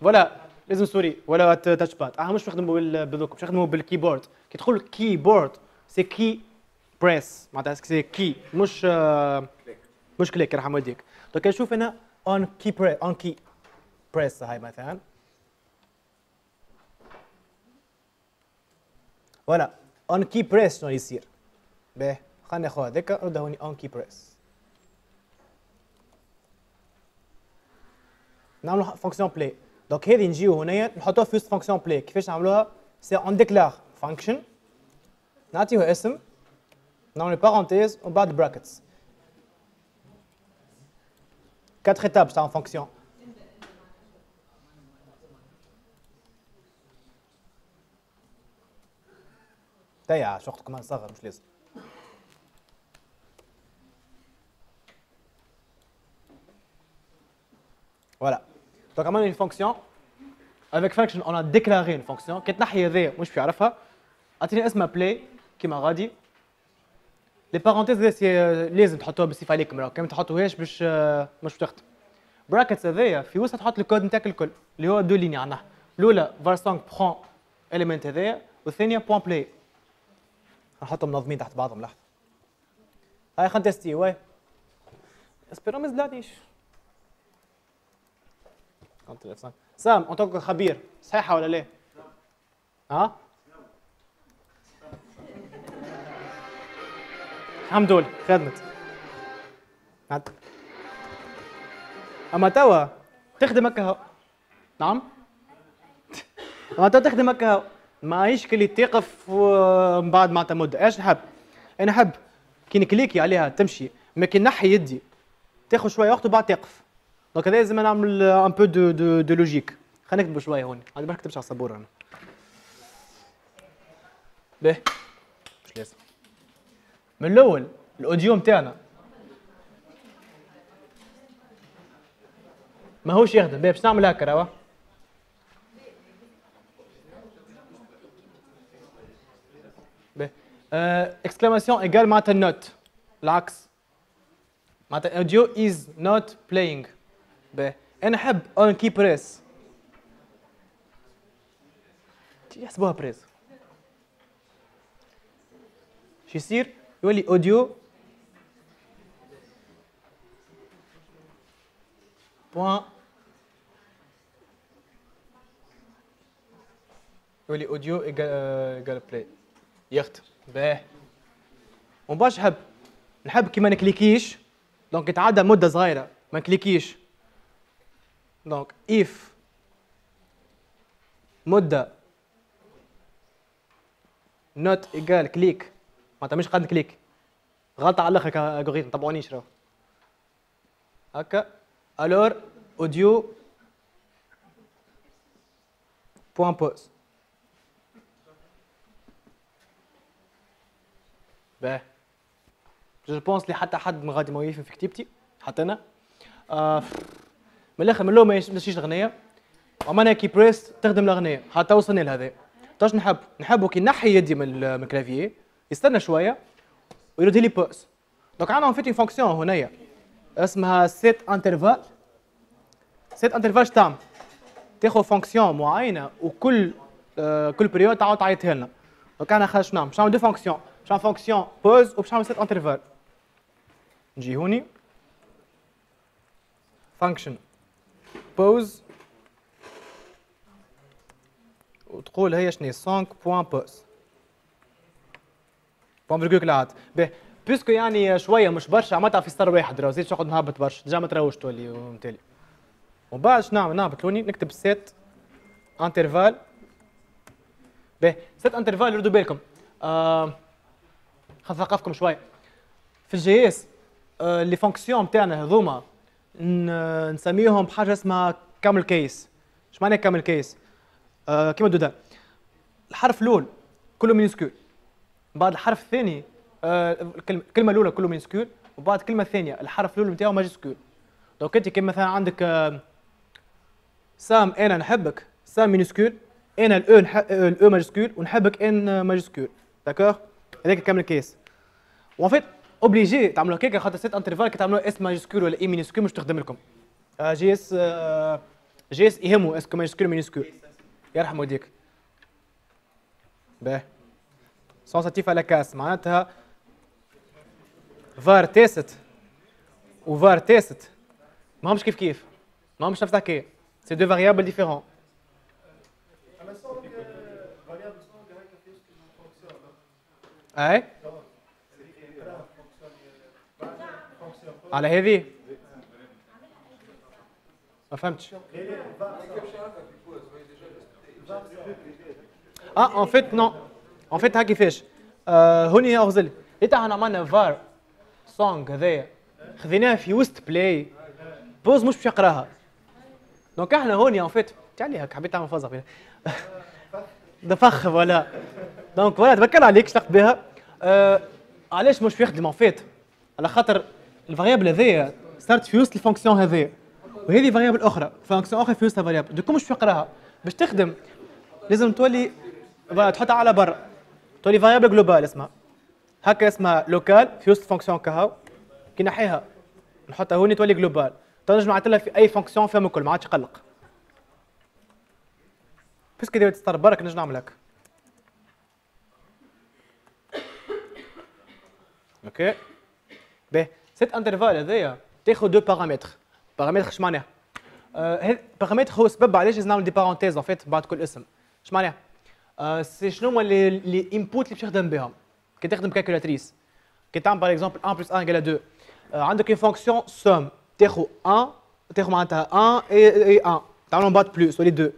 [SPEAKER 1] فوالا لازم سوري ولا تاتش باد آه مش نخدموا بالذوق مش نخدموا بالكيبورد كي تقول كيبورد سي كي بريس معناتها سي كي مش مش كليك يرحم والديك donc نشوف هنا اون كي بريس اون كي بريس هاي مثلا voilà onkeypress شنو يصير باهي خلينا ناخذ هذاك نرد هوني onkeypress نعملوا fonction play donc هذه نجيو هنايا نحطوها في وسط fonction play كيفاش نعملوها si on déclare function نعطيوه اسم نعمل parenthèses ومن بعد brackets 4 étapes تاع fonction تايع شو كمان صغر مش لازم Voilà. Donc, on a une fonction. Avec function, on a déclaré une fonction. كي تنحي هذايا مش بيعرفها. اعطيني اسمها play كيما غادي. لي بارونتيز لازم تحطوها بالصفه عليكم راه كي ما تحطوهاش باش مش بتخدم. براكتس هذايا في وسط تحط الكود نتاعك الكل اللي هو دو ليني عندنا. الاولى فارسونج برون اليمنت هذايا والثانيه بوان بلاي. نحطهم منظمين تحت بعضهم لحظة. هاي خلينا نتستي واي. اسبيرو ما زلاتنيش. كونتر اف 5 سام أنت خبير صحيحة ولا لا؟ ها؟ الحمد لله خدمت أما توا تخدم هكا نعم معناتها تخدم هكا ماهيش كلي تقف ومن بعد معناتها مده إيش نحب؟ أنا نحب كي نكليكي عليها تمشي. ما كي نحي يدي. تاخذ شوية وقت وبعد تقف donc هذا لازم نعمل un peu de de, de logique خلينا نكتبوا شوية هون. عندي برك كتبش على السبورة أنا. باهي مش لازم. من الأول ال audio نتاعنا ماهوش يخدم. باهي باش نعمل هكا راه. exclamation égal معناتها not العكس معناتها audio is not playing باهي أنا نحب اون كي بريس يحسبوها بريس شو يصير يولي اوديو بوان يولي اوديو ايجال بلاي يختم باه ومن باش نحب نحب كي ما نكليكيش دونك يتعدى مده صغيره ما نكليكيش دونك اف مده نوت ايجال كليك معناتها مش قد كليك غلطه على الآخر كالغوريثم تبعونيش راهو هكا الور اوديو بوان بوز باه. جو بونس لي حتى حد من غادي ما يفهم في كتيبتي. حتى أنا. آه من الآخر من الأول ما يمشيش الأغنية. اما أنا كي بريس تخدم الأغنية. حتى وصلني لهذا تاش نحب. نحبه كي نحي يدي من الكلافيي يستنى شوية. ويرد لي بوز دونك عندنا فيت فونكسيون هنايا. اسمها سيت انترفال سيت انترفال تعمل تاخذ فونكسيون معينة وكل آه كل période تعاود تعيطها لنا. donc أنا باش نعمل. باش نعمل deux fonctions نعمل fonction pause وباش نعمل setInterval نجي هوني function pause وتقول هي شنو song point pause point virgule كلاعات باهي puisque يعني شوية مش برشا عملتها في سطر واحد راه زيد تقعد مهبط برشا déjà ما تروش تولي ومتالي ومن بعد شنو نعمل نعمل تلوني نكتب setInterval باهي setInterval ردوا بالكم آه خذ ثقافكم شوية في ال JS آه les fonctions نتاعنا هذوما نسميهم بحاجة اسمها camel case. اش معنى camel case؟ آه كيما دودا الحرف الأول كله minuscule بعد الحرف الثاني آه الكلمة الأولى كله minuscule وبعد الكلمة الثانية الحرف الأول نتاعو majuscule donc انت كيما مثلا عندك آه سام أنا نحبك سام minuscule أنا الاو الاو majuscule ونحبك أن majuscule d'accord هذاك camel case. و en fait obligé تعملوا هكاك خاطر setInterval كي تعملوا S majuscule ولا I minuscule مش تخدم لكم. JS JS يهمو est-ce que majuscule minuscule يرحم والديك باه sensitive على case معناتها var test و var test ماهمش كيف كيف. ماهمش نفس الحكاية c'est deux variables différentes اي على هذه ما فهمتش آه en fait non en fait ها كيفاش هوني اغزل لقيت إحنا عملنا var song هذايا خذيناها في وسط play pause مش باش يقراها donc إحنا هوني en fait تعالي هكا حبيت تعمل فازة دفخ ولا donc ولا تبكر عليك شلقت بها آه علاش مش يخدم en fait على خاطر ال variable هذايا صارت في وسط ال fonction هذايا وهذه variable أخرى fonction أخرى في وسط variable donc مش يقراها. باش تخدم لازم تولي تحطها على برا تولي variable globale اسمها. هكا اسمها locale في وسط fonction كهو. كي نحيها نحطها هوني تولي globale تنجم نعطيها في أي fonction فيهم الكل ما عادش يقلق. بس كده تستر برك نجم نعمل هكا. okay باهي setInterval هذايا تاخذ deux paramètres بارامتر اش معناها هذا بارامتر هو سبب علاش لازم نعمل des parenthèses vides بعد كل اسم اش معناها آه c'est شنو هما les inputs اللي باش تخدم بهم كي تخدم calculatrice كي تعمل par exemple 1 plus 1 2 عندك une fonction somme تاخذ 1 تاخذ معناتها 1 اي 1 تعملهم بعد plus و les deux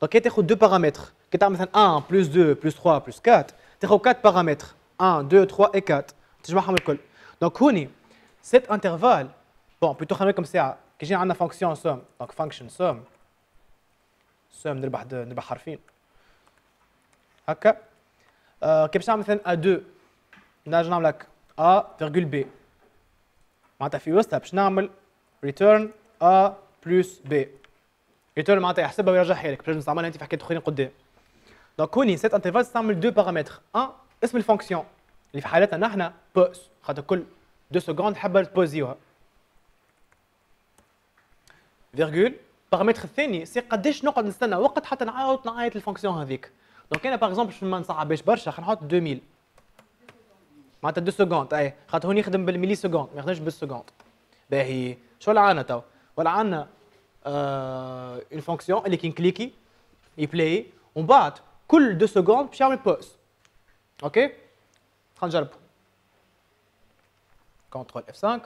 [SPEAKER 1] donc كي تاخذ deux paramètres كي تعمل مثلا 1 plus 2 plus 3 plus 4 تاخذ 4 paramètres 1 2 3 et 4 تجمعهم الكل. donc هوني setInterval bon plutôt خلينا لكم ساعة. كي يجي عندنا fonction somme donc function somme somme نربح نربح حرفين. هكا. آه كي باش نعمل مثلا ا 2 نجي نعمل لك A virgule B معناتها في وسطها باش نعمل return A plus B return معناتها يحسبها ويرجعها لك باش نستعملها أنت في حكاية أخرين قدام. donc هوني setInterval تستعمل deux paramètres un اسم ال fonction اللي في حالتنا نحن pause خاطر كل deux secondes حابة تبوزيوها. virgule paramètre الثاني c'est قداش نقعد نستنى وقت حتى نعاود نعيط ال fonction هذيك. donc أنا par exemple باش ما نصعبش برشا خلينا نحط 2000 معناتها 2 secondes أي. خاطر هون يخدم بال milliseconde ما يخدمش بال seconde. باهي. شو ولا عندنا تو ولا عندنا آه une fonction اللي كي نكليكي ي play ومن بعد كل 2 secondes باش يعمل pause okay؟ خلينا نجربوا contrôle F 5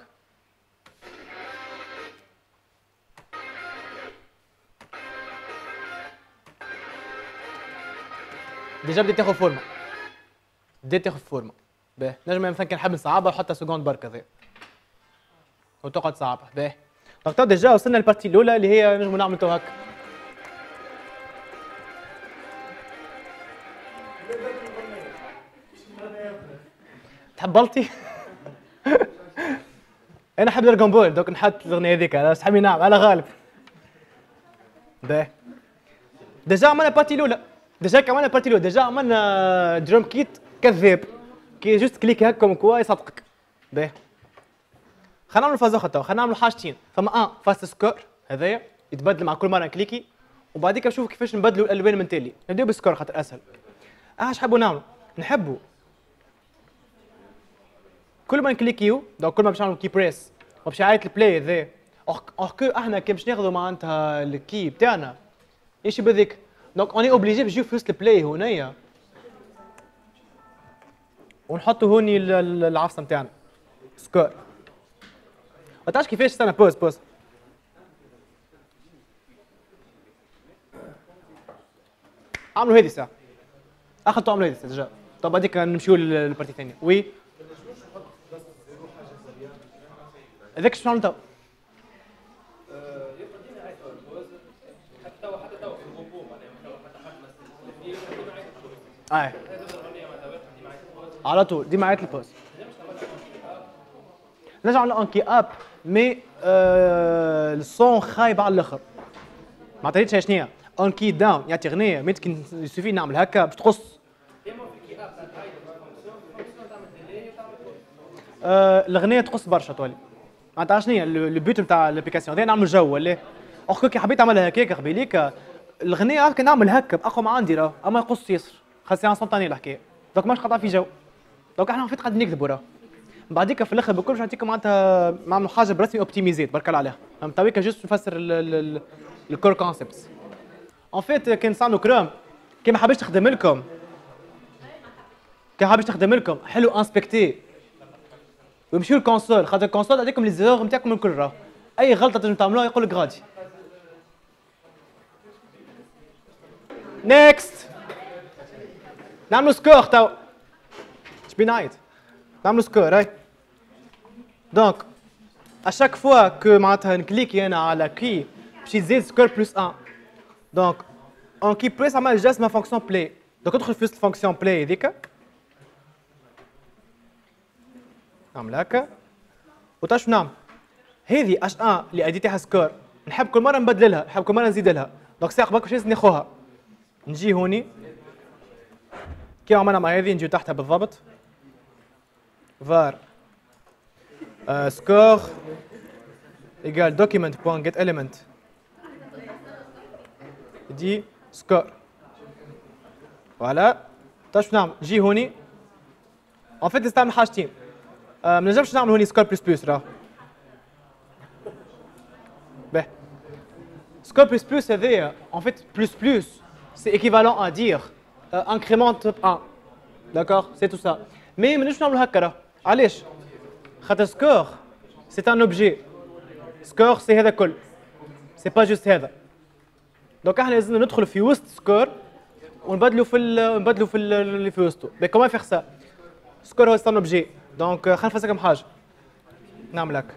[SPEAKER 1] déjà بديت تاخذ فورمة. بديت تاخذ فورمة. باهي نجم مثلا كان نحب نصعبها حتى seconde برك هذا وتقعد صعبه باهي donc déjà وصلنا لل partie الأولى اللي هي نجم نعمل تو هكا. تحب بلطي؟ [laughs] أنا حاب Dragon Ball donc نحط الأغنية هذيك على صحابي نعم على غالب. باهي déjà عملنا ال partie الاولى déjà عملنا ال partie الاولى déjà عملنا drum kit كذاب كي جوست كليك هكا كوا يصدقك. باهي خلينا نعملوا فاز أخرى خلينا نعملوا حاجتين. فما أن فاست سكور هذايا يتبدل مع كل مرة نكليكي وبعديك نشوف كيفاش نبدلوا الألوان من تالي. نبداو بالسكور خاطر أسهل. أه حبوا نعملوا نحبوا كل ما نكليكيو دونك كل ما باش نعملوا كي بريس وباش يعيط البلاي ذا اور كو أحنا كي باش ناخذوا معناتها الكي بتاعنا. إيش بذيك donc هوني obligé باش وسط ال play هنايا. ونحطوا هوني العفصه نتاعنا score ما تعرفش كيفاش؟ استنى pause pause عملوا هذه الساعة. اخر تو عملوا هذه déjà طب بعديك نمشيو لل partie الثانية. oui هذاك شنو تو اي على طول دي معايا ال pause. نرجع ل onkeyup mais آه ال son خايب على الآخر. ما عطيتش شنو onkeydown يعطي اغنيه ممكن يسوفي نعمل هكا باش تقص آه الأغنية تقص برشا تولي معناتها شنو هي le but نتاع ال application. هذا نعمل jeu ولا؟ اخو كي حبيت نعملها هكاك قبيليك الاغنيه هكا نعمل هكا بأقوى ما عندي راه أما يقص ياسر. خاصة انستانتاني الحكاية دوك ماش قطع في جو. دوك إحنا فيت قاعد نكذبوا راه. بعديك في الآخر بكل باش نعطيكم معناتها نعملوا حاجة برسمي اوبتيميزيت برك الله عليها. فهمت؟ تويك جوست نفسر الكور كونسبتس اون فيت كي نصنعوا كرام كي ما حبيتش تخدم لكم. كي حبيتش تخدم لكم حلو انسبكتي ويمشيو الكونسول خاطر الكونسول يعطيكم لي زيرور نتاعكم الكل راه أي غلطة تنجم تعملوها يقول لك غادي. next نعملوا score تو شبي نعيط نعملوا score هاي donc à chaque fois que معناتها نكليكي أنا على key باش يزيد score plus 1 donc onkeypress عمل juste ma fonction play donc ادخل في ال fonction play هذيك نعمل هكا وتاش نعمل هذه اش ان اللي اديتها score نحب كل مرة نبدل لها نحب كل مرة نزيد لها donc ساق باش ناخذها نجي هوني. كي عملنا مع هذه نجي تحتها بالضبط. var uh, score égale document.getElementById score Voilà. باش نعمل نجي هوني. en fait نستعمل حاجتين. ما نجمش نعمل هوني score plus plus راه باهي score plus plus هذايا en fait plus plus c'est équivalent à dire incrémente 1 d'accord? C'est tout ça. Mais ما نجمش نعملو هكا راه علاش خاطر score c'est un objet score c'est هذا كل c'est pas juste هذا دونك إحنا لازم ندخل في وسط سكور ونبدلوا في ال نبدلوا في ال- اللي في وسطه مي كومان فيغ سا سكور هو سان اوبجي دونك نفسر كم حاجة نعمل هكا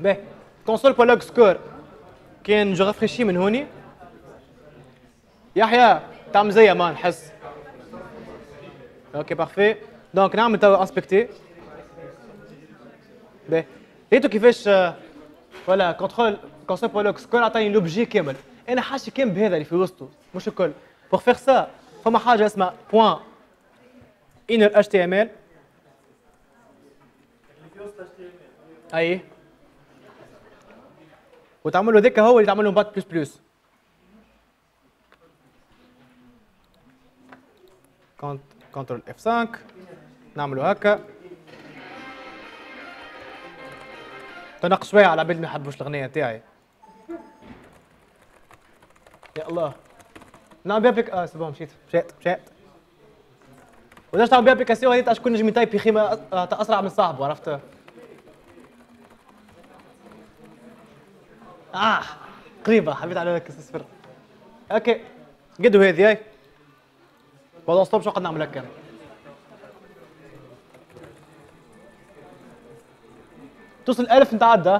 [SPEAKER 1] باهي كونسول بولوج سكور كان جو ريفريشي من هوني يحيى تعمل زيها ما نحس أوكي بارفي دونك نعمل توا انسبكتي باهي لقيتوا كيفاش فوالا كونترول كونسول بولوج سكور عطاني لوبجي كامل أنا حاشي كان بهذا اللي في وسطه مش الكل بور فيغ سا فما حاجة اسمها تي ام ال اي وتعملوا ذاك هو اللي تعملوا بات بلس بلس كنترول اف 5 نعملوا هكا تنقص شوية على بالي ما يحبوش الاغنيه تاعي يا الله نعم بها بيك آه سي بون مشيت مشيت مشيت وداش تعمل بها ابليكاسيون هذه تاع شكون نجم يتايب خيمه اسرع من صاحبه عرفت آه قريبه حبيت على كاس الصفر أوكي قدوا هذه هاي والله ستوب شو قد نعمل هكا توصل 1000 نتعدى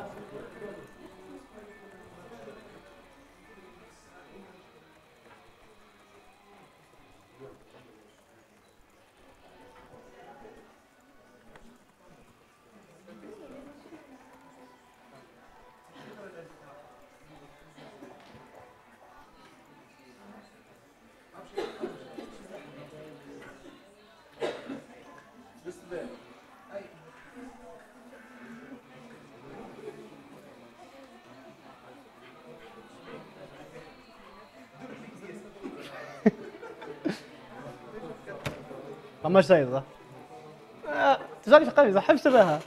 [SPEAKER 1] صح آه، تجاني في قلبي صح شراها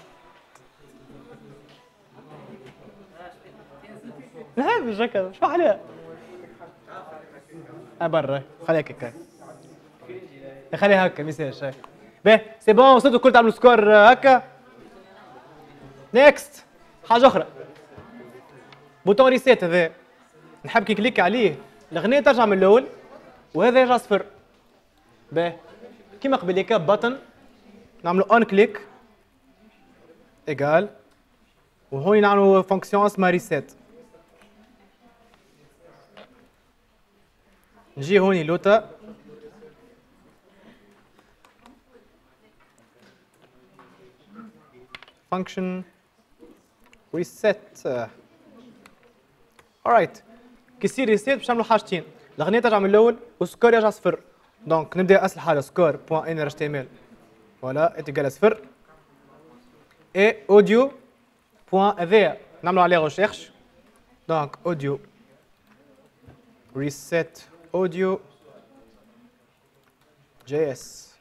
[SPEAKER 1] نحب هكا شو عليها آه برا. خليها هكا خليها هكا ما يصيرش باهي سي بون وصلتوا الكل تعملوا سكور آه، هكا. نيكست حاجة أخرى. بوتون ريسيت هذا. نحب كي كليك عليه. الأغنية ترجع من الأول وهذا يرجع صفر. باهي كيما قبل هيك button نعملوا onclick égal وهون نعملوا fonction اسمها reset نجي هوني لوتا. Function reset. Alright. كي يصير reset باش نعملوا حاجتين. الأغنية ترجع من الأول وال score يرجع صفر. donc نبدأ اسهل حاجة سكور بوان إن إتش تي إم إل. فوالا ايتيكال صفر et audio point هذايا نعملوا عليه recherche donc audio reset audio JS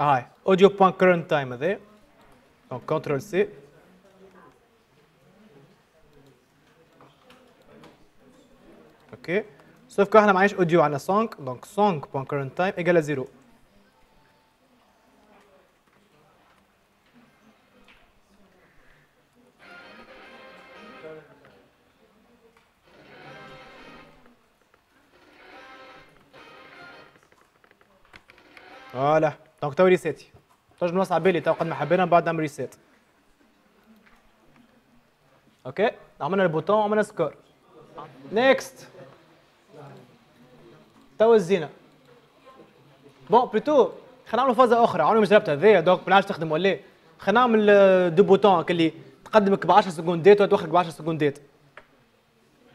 [SPEAKER 1] هاي audio point currentTime هذا donc control C okay؟ sauf que إحنا ما عناش audio عندنا song donc song point currentTime égal zéro Voilà. donc تو ريسيتي تنجم نوسع بالي تو قد ما حبينا بعد نعمل reset. okay؟ عملنا ال bouton وعملنا score. next. تو الزينة. bon plutôt خلينا نعملوا فازة أخرى. عمري ما جربت هذايا donc ما نعرفش تخدم ولا لا خلينا نعمل آه، deux boutons اللي تقدمك ب 10 سكوندات وتوخرك ب 10 سكوندات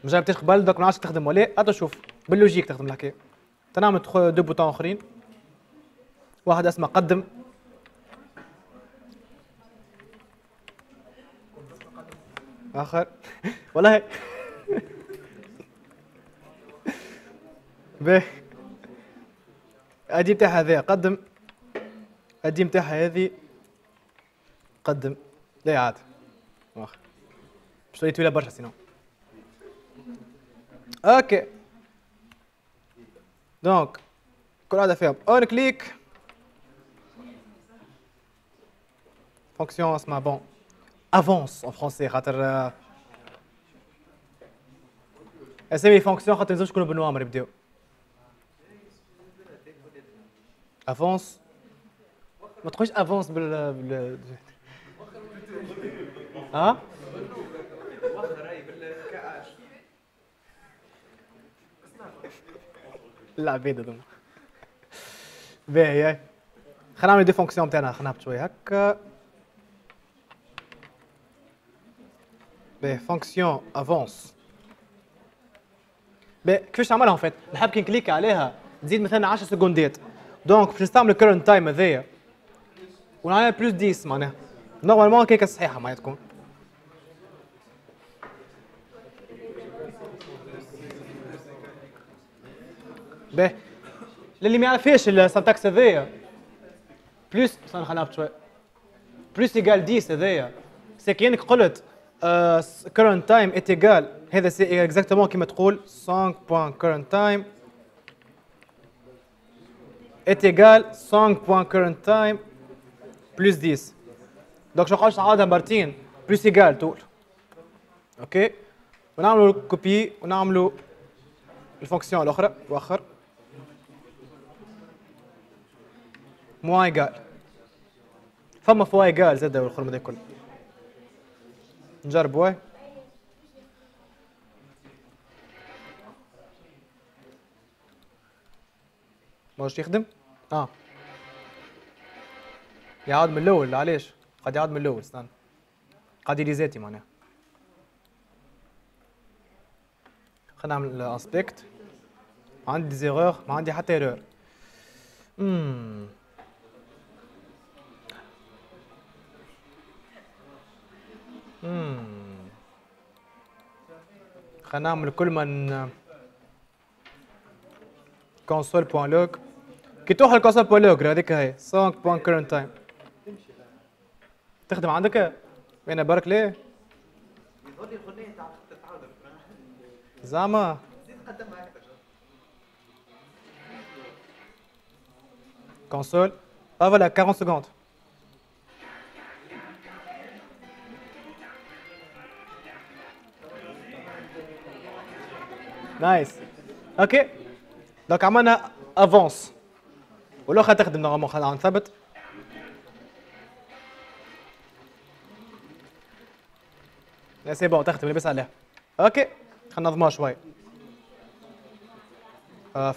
[SPEAKER 1] ما جربتش قبل donc ما نعرفش تخدم ولا لا اتا شوف بال logique تخدم الحكاية تنعمل deux boutons أخرين. واحد اسمه قدم. آخر. [laughs] والله باهي id بتاعها هذا قدم. id بتاعها هذه. قدم. لا عاد. واخ. مش طويله طويله برشا sinon. OK. donc كل واحدة فيهم. onclick fonction اسمها bon avance en français خاطر اسامي fonction خاطر لازم يكونوا بالنوامر يبداو avance ما تقولش avance بال بال ها العباد هذوما باهي خلينا نعمل des fonctions تاعنا خلينا نهبط شوية هكا باهي fonction avance باهي كيفاش نعملها en fait نحب كي ن clique عليها تزيد مثلا 10 سكوندات donc باش نستعمل ال current time هذايا ونعمل plus 10 معناها normalement كيكه صحيحه معناها تكون باهي للي ما يعرفش ال syntaxe هذايا plus استنى خلينا نهبط plus égal 10 هذايا c'est كانك قلت current time égal هذا c'est exactement كيما تقول song point current time est égal song point current time plus 10 donc شنو نقعدش نعاودها مرتين plus égal طول OK ونعملوا copie ونعملوا ال fonction الاخرى واخر moins égal فما fois égal زاد الخرم هذا كله نجرب واي ماش يخدم؟ آه. يعاد من الأول علاش؟ قد يعاد من الأول استنى. قد يريزاتي معناها. خلينا نعمل اسبكت عندي زيغور ما عندي حتى ايرور امم امم خلينا نعمل كل من console.log كي تروح ال console.log هذيك هي song.current time. تخدم عندك؟ أنا برك ليه؟ زعما. console آه voilà 40 secondes nice OK donc عملنا avance والاخرى تخدم normalement خلينا نثبت لا c'est bon تخدم لاباس عليها. OK خلينا نظموها شوي. آه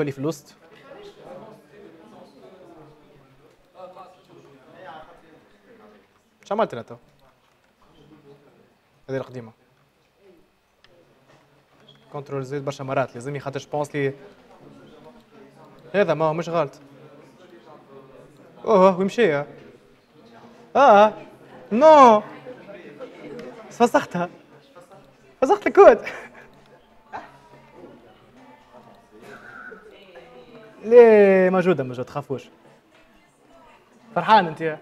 [SPEAKER 1] اللي في الوسط. أنا تو هذه القديمة. كنترول زيد برشا مرات لازمني خاطر جوبونس لي. هذا ما هو مش غلط. اوه وين مشي آه. نو. فسختها. فسخت الكود. ليه موجودة موجودة تخافوش. فرحان أنت. [laughs]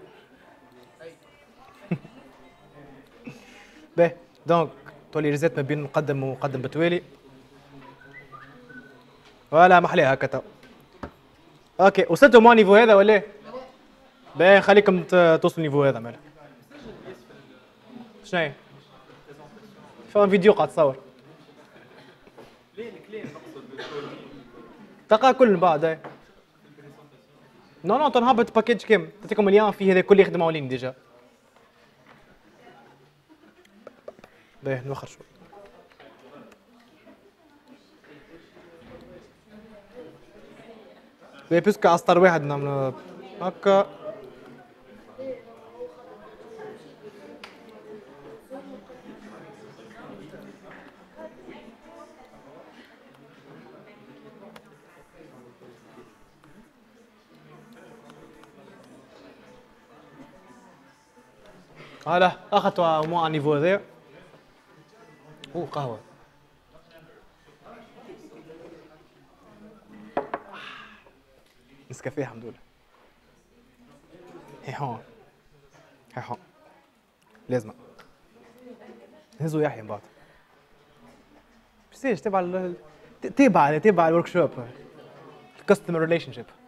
[SPEAKER 1] باهي دونك تولي ريزيت ما بين مقدم ومقدم بتوالي. ولا محليها هكا تو. أوكي وصلتوا مو نيفو هذا ولا باهي خليكم توصلوا النيفو هذا مالا. شنو؟ فما فيديو قاعد تصور. تلقاه كل من بعد non non تنهبط package كامل. تعطيكم اليوم فيه هذا كل يخدم online déjà. باهي نوخر شوي. باهي puisque اسطر واحد نعمل هكا. هلا اخذت مو على النيفو هذا أوه قهوة. نسكافيه الحمد لله. هي هون هي هون لازم نهزوا يحيى من بعد بسيش تبع. تبع تبع الورك شوب customer relationship. بون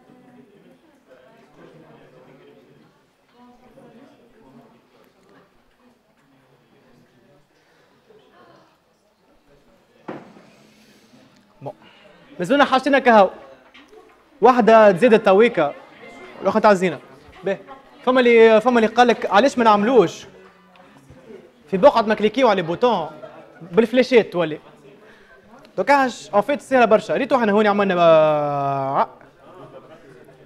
[SPEAKER 1] مازلنا حاجتنا كهو. واحدة تزيد التويكا والاخرى تاع الزينة باهي فما اللي فما اللي قال لك علاش ما نعملوش؟ في بقعة ما كليكيو على بوتون. بالفليشات تولي. دوكاش اون فيت سهله برشا ريتو إحنا هوني عملنا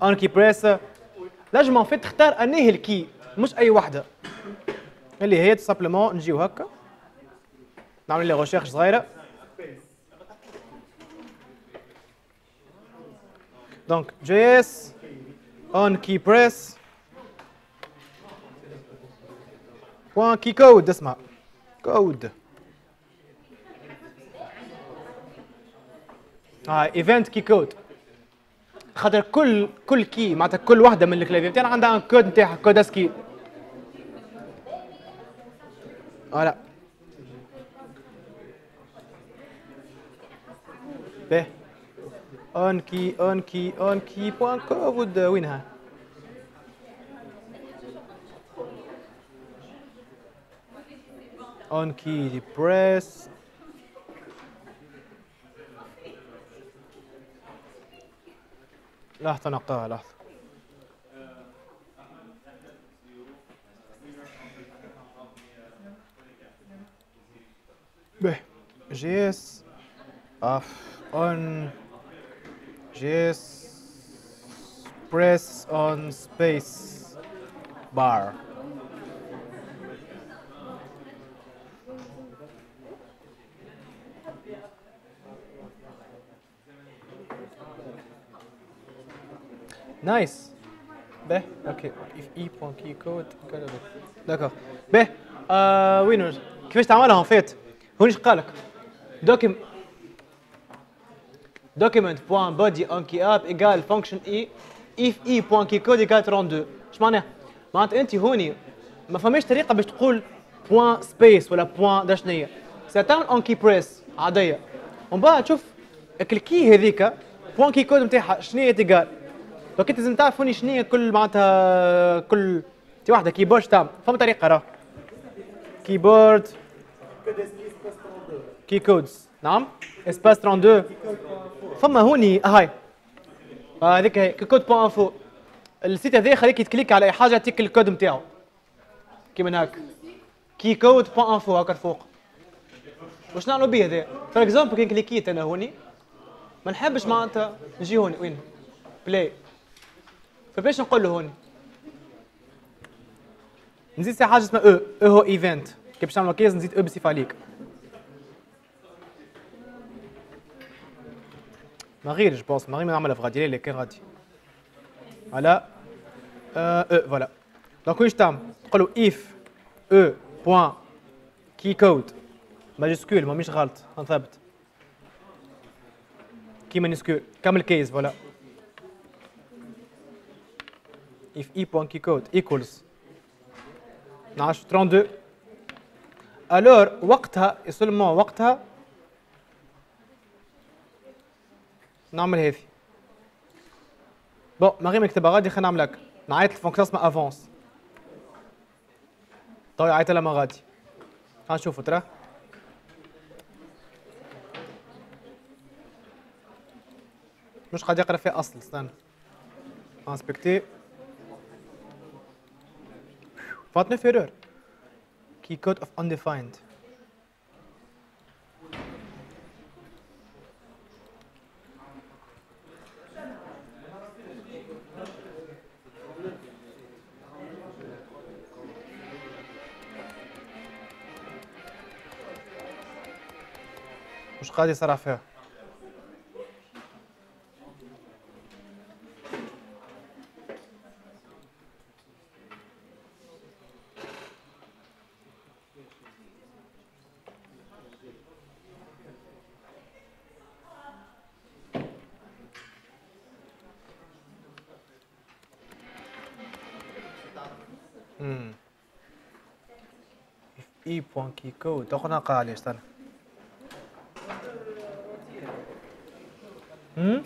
[SPEAKER 1] اون كي بريس نجم اون فيت تختار انهي الكي مش اي وحده اللي هي سابلومون نجيو هكا نعمل لي recherche صغيره جي اس اون كي بريس بوان كي كود اسمها كود آه event keyCode خاطر كل كل key معناتها كل وحده من ال clavier نتاعنا عندها كود نتاعها code ASCII voilà باهي on key on key on key point code وينها؟ on key press. لحظة نقاها لحظة. به. جي اس off on js press on space bar. نايس به أوكي اف اي بوان كي كود d'accord به آه وينو كيفاش تعملها fait هوني إيش قالك دوكيم document point body on key up égale function e if e point key code égale 32 إيش معناها؟ معناتها انت هوني ما فماش طريقه باش تقول point space ولا point دا شنيا ستعمل on key press عاديه ومن بعد تشوف ال key هذيك point key code نتاعها شنيا تيجال donc انت لازم تعرف هوني شنيا كل معناتها كل touche واحدة keyboard تعمل فما طريقه راه كيبورد key codes نعم. espace 32 فما هوني هاي. هذيك هي code point info ال site هذا يخليك تكليكي على أي حاجة يعطيك الكود نتاعو كيما هاك key code point info هاكا فوق. واش نعملوا به هذا par exemple كي كليكيت أنا هوني. ما نحبش معناتها نجي هوني. وين؟ بلاي فباش نقول له هوني. نزيد حاجة اسمها أو أو هو ايفنت كي باش نعمل كيس نزيد أو بصفة عليك ما غير جو بونس ما غير ما نعملها في غادي اللي كان غادي على أو فوالا دونك واش تعمل تقول له اف أو بوان كي كود ماجيسكول ماهيش غلط نثبت كي مانيسكول كامل كيس فوالا if e point key code equals 12 32 alors وقتها سولمون وقتها نعمل هذي بون ما غير نكتبها غادي خلينا نعمل هكا. نعيط الفونكسيون اسمها أفونس. طيب عيط لها ما غادي هنشوفوا ترى. مش قاعد يقرأ فيها أصل استنى. انسبكتي فاتنا في ايرور key code of undefined. مش قاعد يصرع فيها امم اي بوان كي كود تاخذ نقرا عليه استنى نو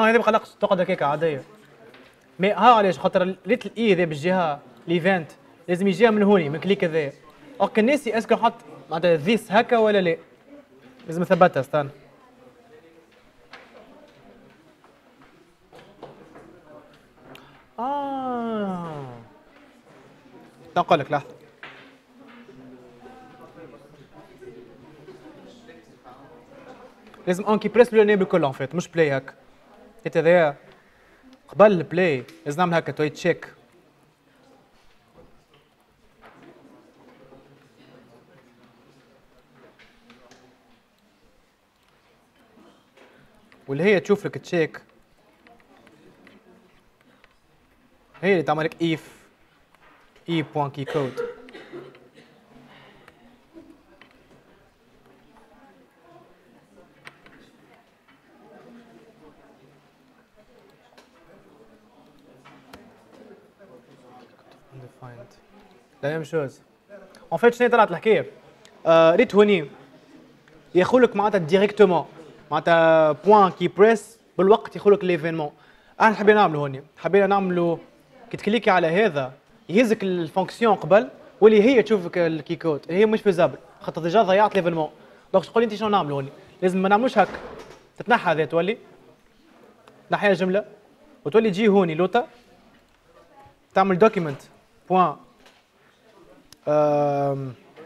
[SPEAKER 1] هذه ما قلقش تقعد هكاك عادية. مي ها علاش؟ خاطر ريت الاي هذا بالجهه ليفنت لازم يجيها من هوني من كليك هذايا. اوك الناس اسكو حط معناتها ذيس هكا ولا لا؟ لازم نثبتها استنى. آه. نقول لك لحظة. لازم اون بريس لو نيبل كله ان فيت مش بلاي هكا. حيت هذايا قبل البلاي لازم نعمل هكا توي تشيك. واللي هي تشوف لك check. هي اللي تعمل لك if e point key code undefined لا même chose en fait شنو طلعت الحكاية آه ريت هوني ياخذ لك معناتها directement معناتها point key press بالوقت ياخذ لك l'événement إحنا حبينا نعملوا هوني حبينا نعملوا كي تكليكي على هذا يهزك ال fonction قبل واللي هي تشوفك ال key code هي مش faisable خاطر déjà ضيعت l'événement donc تقول انت شنو نعملوا هوني لازم ما نعملوش هكا تتنحى هذا تولي نحيها جمله وتولي تجي هوني لوتا تعمل document بوان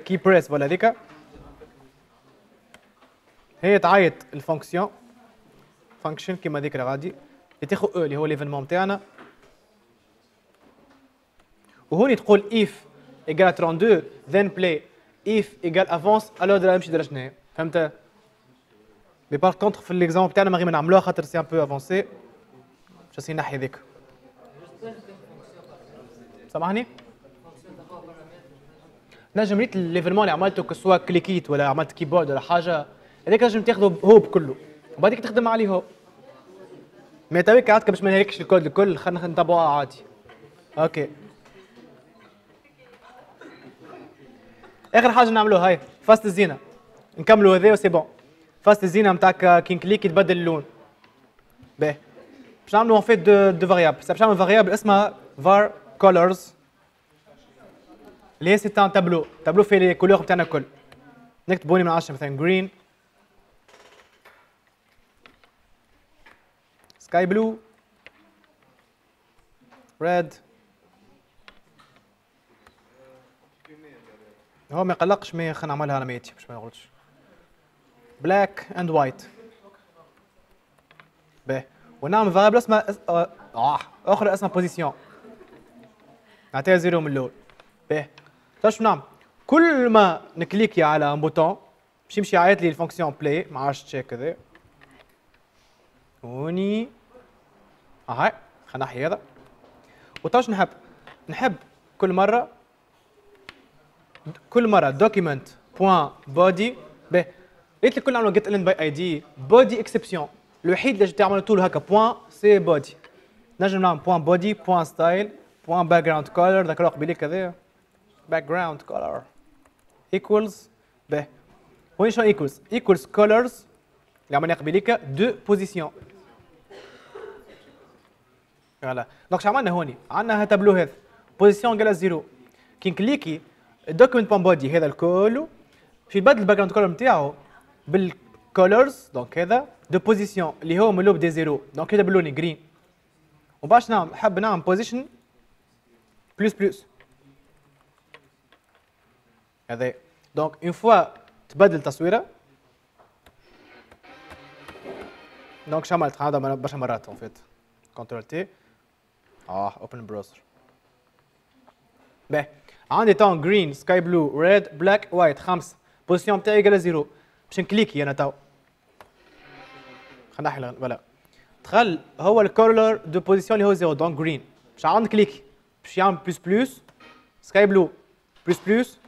[SPEAKER 1] كي بريس ولا هذيك هي تعيط الفونكسيون فانكشن كيما اللي غادي تاخذ أو اللي هو ليفينمون تاعنا وهوني تقول if ايجال 32 then play. If ايجال أفونس ألو درا نمشي درا شنو فهمت؟ مي بار كونتر في ليكزامبل تاعنا ما غير نعملوها خاطر سي ان بو افونسي باش نحي ذيك سامحني؟ نجم ريت الليفلمون اللي عملته كسوا كليكيت ولا عملت كيبورد ولا حاجة هذاك لازم تاخذه هو بكله. وبعديك تخدم عليه هو. مي تويك عادك باش ما نهلكش الكود الكل خلينا نتابعوها عادي. أوكي. آخر حاجة نعملوها هاي فاست الزينه نكملوا هذا وسي بون. فاست الزينه نتاعك كي نكليك يتبدل اللون. باهي. باش نعملوا en fait deux deux variables باش نعمل variable اسمها var colors. اللي هي c'est un tableau؟ tableau فيه les couleurs بتاعنا الكل نكتبوا لي من 10 مثلا green. sky blue. red. هو ما يقلقش mais خلينا نعملها على ميتي باش ما يغلطش black and white باهي ونعمل variable اسمها آه آه، أخرى اسمها position نعطيها zéro من الأول. شو نعمل كل ما نكليكي على un bouton باش يمشي يعيط لي ال fonction play ما عادش check كذا هوني هاي خلينا نحي هذا وتاش نحب نحب كل مره كل مره دوكيمنت بوان بودي به قلت لك كل عملوا جيت الين باي اي دي بودي اكسبسيون الوحيد اللي تعمل طول هكا بوان سي بودي نجم نعمل بوان بودي بوان ستايل بوان باك جراوند كولر ذاك الوقت بلي كذا جراوند كولر ايكوالز به وين شو ايكوالز ايكوالز كولرز اللي عملنا قبيليك دو بوزيسيون voilà donc شو عملنا هوني عندنا تابلو هذا position قال zéro كي نكليكي ال document body هذا الكل في بدل ال background color نتاعو بال colors donc هذا de position اللي هو ملوب دي zéro donc هذا باللوني green وباش نعمل حاب نعمل position plus plus هذا. donc on voit تبدل التصويره دونك شو عملت؟ هذا برشا مرات اون فيت كنترول تي آه اوبن براوزر باهي عندي تون جرين سكاي بلو ريد بلاك وايت خمسه بوزيسيون بتاعي ايكال زيرو باش نكليكي أنا تو خلينا نحي بلا دخل هو الكولر دو بوزيسيون اللي هو زيرو دونك جرين باش عند كليك باش يعمل بلس بلس سكاي بلو بلس بلس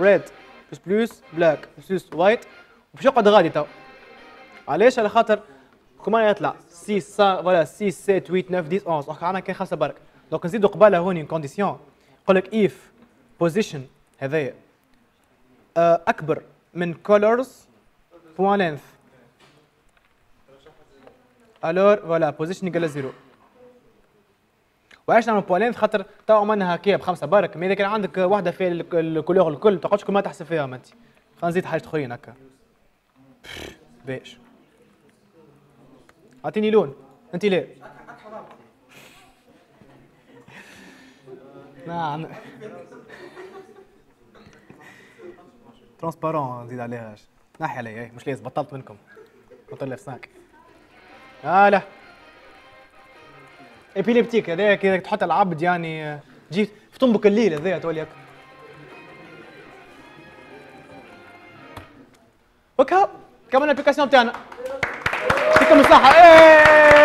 [SPEAKER 1] ريد بلس بلس بلاك بلس بلس وايت وباش يقعد غادي تو علاش؟ على خاطر كما يطلع 6 voilà 6 7 8 9 10 11 عندنا كان خمسه برك donc نزيدو قبالها هوني condition يقول لك if position هذايا أكبر من colors point length alors voilà position égale zéro. وعلاش نعمل بوالين خاطر تو عملنا هكايا بخمسة برك mais إذا كان عندك واحدة فيها الك- ال couleur الكل ما تقعدش كل ما تحسب فيها أنت. خلينا نزيد حاجة أخرين هكا. باش أعطيني لون. أنت لا [laughs] نعم. ترونسبارون نزيد عليها. نحي عليا إيه، مش لازم. بطلت منكم. بطل في سناك هلا ابيليبتيك هذا كذا تحط العبد يعني جيت في تنبك الليل هذا تولي هكا وكا كمان الابليكاسيون تاعنا يعطيكم الصحة إيه!